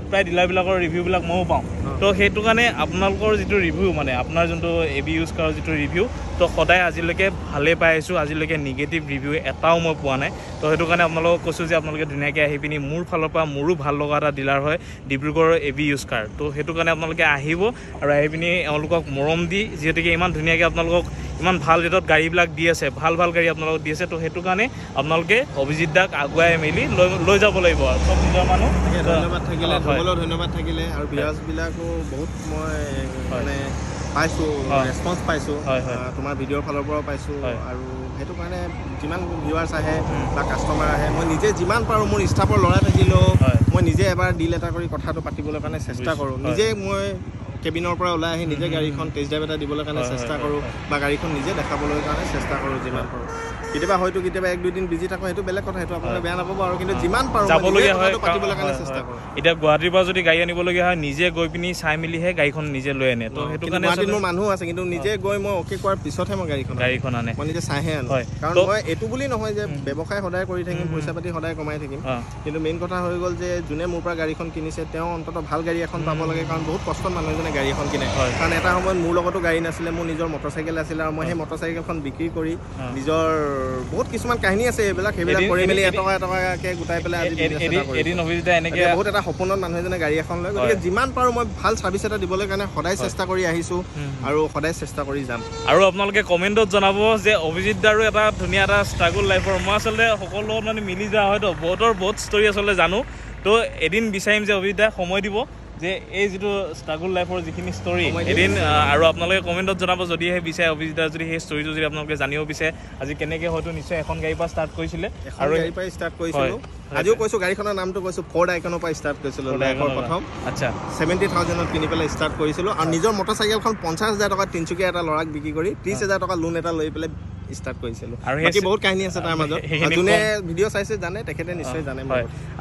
প্ৰায় ডিলাৰবিলাকৰ ৰিভিউবিলাক ময়ো পাওঁ। তো সেইটো কাৰণে আপোনালোকৰ যিটো ৰিভিউ মানে আপোনাৰ যোনটো এ বি ইউজ কৰাৰ যিটো ৰিভিউ তো সদায় আজিলৈকে ভালেই পাই আহিছোঁ আজিলৈকে নিগেটিভ ৰিভিউ এটাও মই পোৱা নাই। তো সেইটো কাৰণে আপোনালোকক কৈছোঁ যে আপোনালোকে ধুনীয়াকৈ আহি পিনি মোৰ ফালৰ পৰা মোৰো ভাল লগা এটা ডিলাৰ হয় ডিব্ৰুগড়ৰ এ বি ইউজ কাৰ তো সেইটো কাৰণে আপোনালোকে আহিব আৰু আহি পিনি এওঁলোকক মৰম দি যিহেতুকে ইমান ধুনীয়াকৈ আপোনালোকক ইমান ভাল ৰেটত গাড়ীবিলাক দি আছে ভাল ভাল গাড়ী আপোনালোকক দি আছে তো সেইটো কাৰণে আপোনালোকে অভিজিত দাক আগুৱাই মেলি লৈ লৈ যাব লাগিব আৰু। চব নিজৰ মানুহ। ধন্যবাদ থাকিলে ধন্যবাদ থাকিলে। আৰু ভিউৱাৰ্ছবিলাকো বহুত মই মানে পাইছোঁ অঁ। ৰেচপঞ্চ পাইছোঁ তোমাৰ ভিডিঅ'ৰ ফালৰ পৰাও পাইছোঁ। আৰু সেইটো কাৰণে যিমান ভিউৱাৰ্ছ আহে বা কাষ্টমাৰ আহে মই নিজে যিমান পাৰোঁ মোৰ ষ্টাফৰ ল'ৰা থাকিলেও। মই নিজে এবাৰ ডিল এটা কৰি কথাটো পাতিবলৈ কাৰণে চেষ্টা। কৰোঁ। নিজে মই কেবিনৰ পৰা ওলাই আহি নিজে গাড়ীখন টেষ্ট ড্ৰাইভ এটা দিবলৈ কাৰণে চেষ্টা কৰোঁ। বা গাড়ীখন নিজে দেখাবলৈ কাৰণে চেষ্টা কৰোঁ যিমান পাৰোঁ কেতিয়াবা হয়তো কেতিয়াবা এক দুদিন বিজি থাকোঁ সেইটো বেলেগ কথা সেইটো আপোনালোকে। বেয়া নাপাব আৰু কিন্তু যিমান পাৰোঁ যাবলগীয়া হয় পাতিবলৈ কাৰণে চেষ্টা। কৰোঁ। এতিয়া গুৱাহাটীৰ পৰা যদি গাড়ী আনিবলগীয়া হয় নিজে গৈ পিনি চাই মেলিহে গাড়ীখন নিজে লৈ আনে। তো সেইটো কাৰণে গুৱাহাটীত মোৰ মানুহ আছে কিন্তু নিজে গৈ মই অ'কে কৰাৰ পিছতহে মই গাড়ীখন। গাড়ীখন আনে। মই নিজে চাইহে আনো। হয়। কাৰণ মই এইটো বুলি নহয় যে ব্যৱসায় সদায় কৰি থাকিম পইচা পাতি সদায় কমাই থাকিম। কিন্তু মেইন কথা হৈ গ'ল যে যোনে মোৰ পৰা গাড়ীখন কিনিছে তেওঁ অন্ততঃ ভাল গাড়ী এখন পাব লাগে কাৰণ বহুত কষ্টত মানুহ এজনে গাড়ী এখন কিনে। হয়। কাৰণ এটা সময়ত মোৰ লগতো গাড়ী নাছিলে মোৰ নিজৰ মটৰচাইকেল আছিলে আৰু মই সেই মটৰচাইকেলখন বিক্ৰী কৰি। নিজৰ বহুত কিছুমান কাহিনী আছে এইবিলাক সেইবিলাক কৰি মেলি এটকা এটকাকৈ গোটাই পেলাই এদিন অভিজিতা এনেকৈ বহুত এটা সপোনত মানুহ এজনে গাড়ী এখন লয়। গতিকে যিমান পাৰোঁ মই ভাল ছাৰ্ভিচ এটা দিবলৈ কাৰণে সদায় চেষ্টা কৰি আহিছোঁ আৰু সদায় চেষ্টা কৰি যাম। আৰু আপোনালোকে কমেণ্টত জনাব যে অভিজিত দাৰো এটা ধুনীয়া এটা ষ্ট্ৰাগল লাইফৰ মই আচলতে সকলো মানে মিলি যোৱা হয়তো বহুতৰ বহুত ষ্টৰি আচলতে জানো। তো এদিন বিচাৰিম যে অভিজিত দাই সময় দিব। যে এই যিটো ষ্ট্ৰাগল লাইফৰ যিখিনি ষ্টৰি। এদিন আৰু আপোনালোকে কমেণ্টত জনাব যদিহে বিচাৰে অভিজিত যদি সেই ষ্টৰিটো যদি আপোনালোকে জানিব বিচাৰে আজি কেনেকৈ হয়তো নিশ্চয় এখন গাড়ীৰ পৰা ষ্টাৰ্ট কৰিছিলে। আৰু গাড়ীৰ পৰাই ষ্টাৰ্ট কৰিছিলোঁ। আজিও কৈছোঁ গাড়ীখনৰ নামটো কৈছোঁ ফৰ্ড আইকনৰ পৰা ষ্টাৰ্ট কৰিছিলোঁ লাইফৰ প্ৰথম। আচ্ছা। ছেভেণ্টি থাউজেণ্ডত কিনি পেলাই ষ্টাৰ্ট কৰিছিলোঁ আৰু নিজৰ মটৰচাইকেলখন পঞ্চাছ হাজাৰ টকা তিনিচুকীয়া এটা ল'ৰাক বিক্ৰী কৰি ত্ৰিছ হাজাৰ টকা লোন এটা লৈ পেলাই ষ্টাৰ্ট কৰিছিলোঁ। আৰু সেই বাকী বহুত কাহিনী আছে তাৰ মাজত। যোনে ভিডিঅ' চাইছে জানে তেখেতে নিশ্চয় জানে।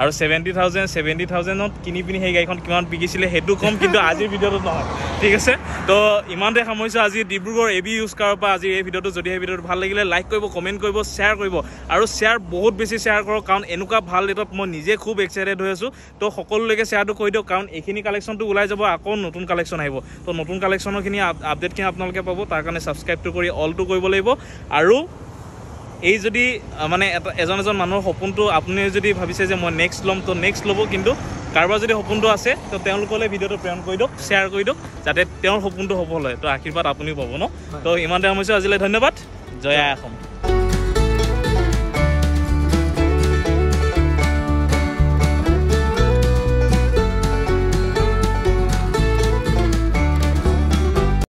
আৰু ছেভেণ্টি থাউজেণ্ড ছেভেণ্টি থাউজেণ্ডত কিনি পিনি সেই গাড়ীখন কিমান বিকিছিলে সেইটো কম কিন্তু আজিৰ ভিডিঅ'টোত নহয়। ঠিক আছে? তো ইমানতে সামৰিছোঁ। আজি ডিব্ৰুগড় এ বি ইউজ কৰাৰ পৰা আজি এই ভিডিঅ'টো যদি এই ভিডিঅ'টো ভাল লাগিলে লাইক কৰিব কমেণ্ট কৰিব শ্বেয়াৰ কৰিব। আৰু শ্বেয়াৰ বহুত বেছি শ্বেয়াৰ কৰক কাৰণ এনেকুৱা ভাল ৰেটত মই নিজে খুব এক্সাইটেড হৈ আছোঁ। তো সকলোলৈকে শ্বেয়াৰটো কৰি দিয়ক কাৰণ এইখিনি কালেকশ্যনটো ওলাই যাব আকৌ নতুন কালেকশ্যন আহিব। তো নতুন কালেকশ্যনৰখিনি আপডেটখিনি আপোনালোকে পাব তাৰ কাৰণে ছাবস্ক্ৰাইবটো কৰি অলটো কৰিব লাগিব। আৰু এই যদি মানে এটা এজন এজন মানুহৰ সপোনটো আপুনি যদি ভাবিছে যে মই নেক্সট ল'ম তো নেক্সট ল'ব কিন্তু কাৰোবাৰ যদি সপোনটো আছে তো তেওঁলোকলৈ ভিডিঅ'টো প্ৰেৰণ কৰি দিয়ক শ্বেয়াৰ কৰি দিয়ক যাতে তেওঁৰ সপোনটো সফল হয়। তো আশীৰ্বাদ আপুনিও পাব ন? তো ইমানতে সমস্যা আজিলৈ ধন্যবাদ। জয়। আই অসম।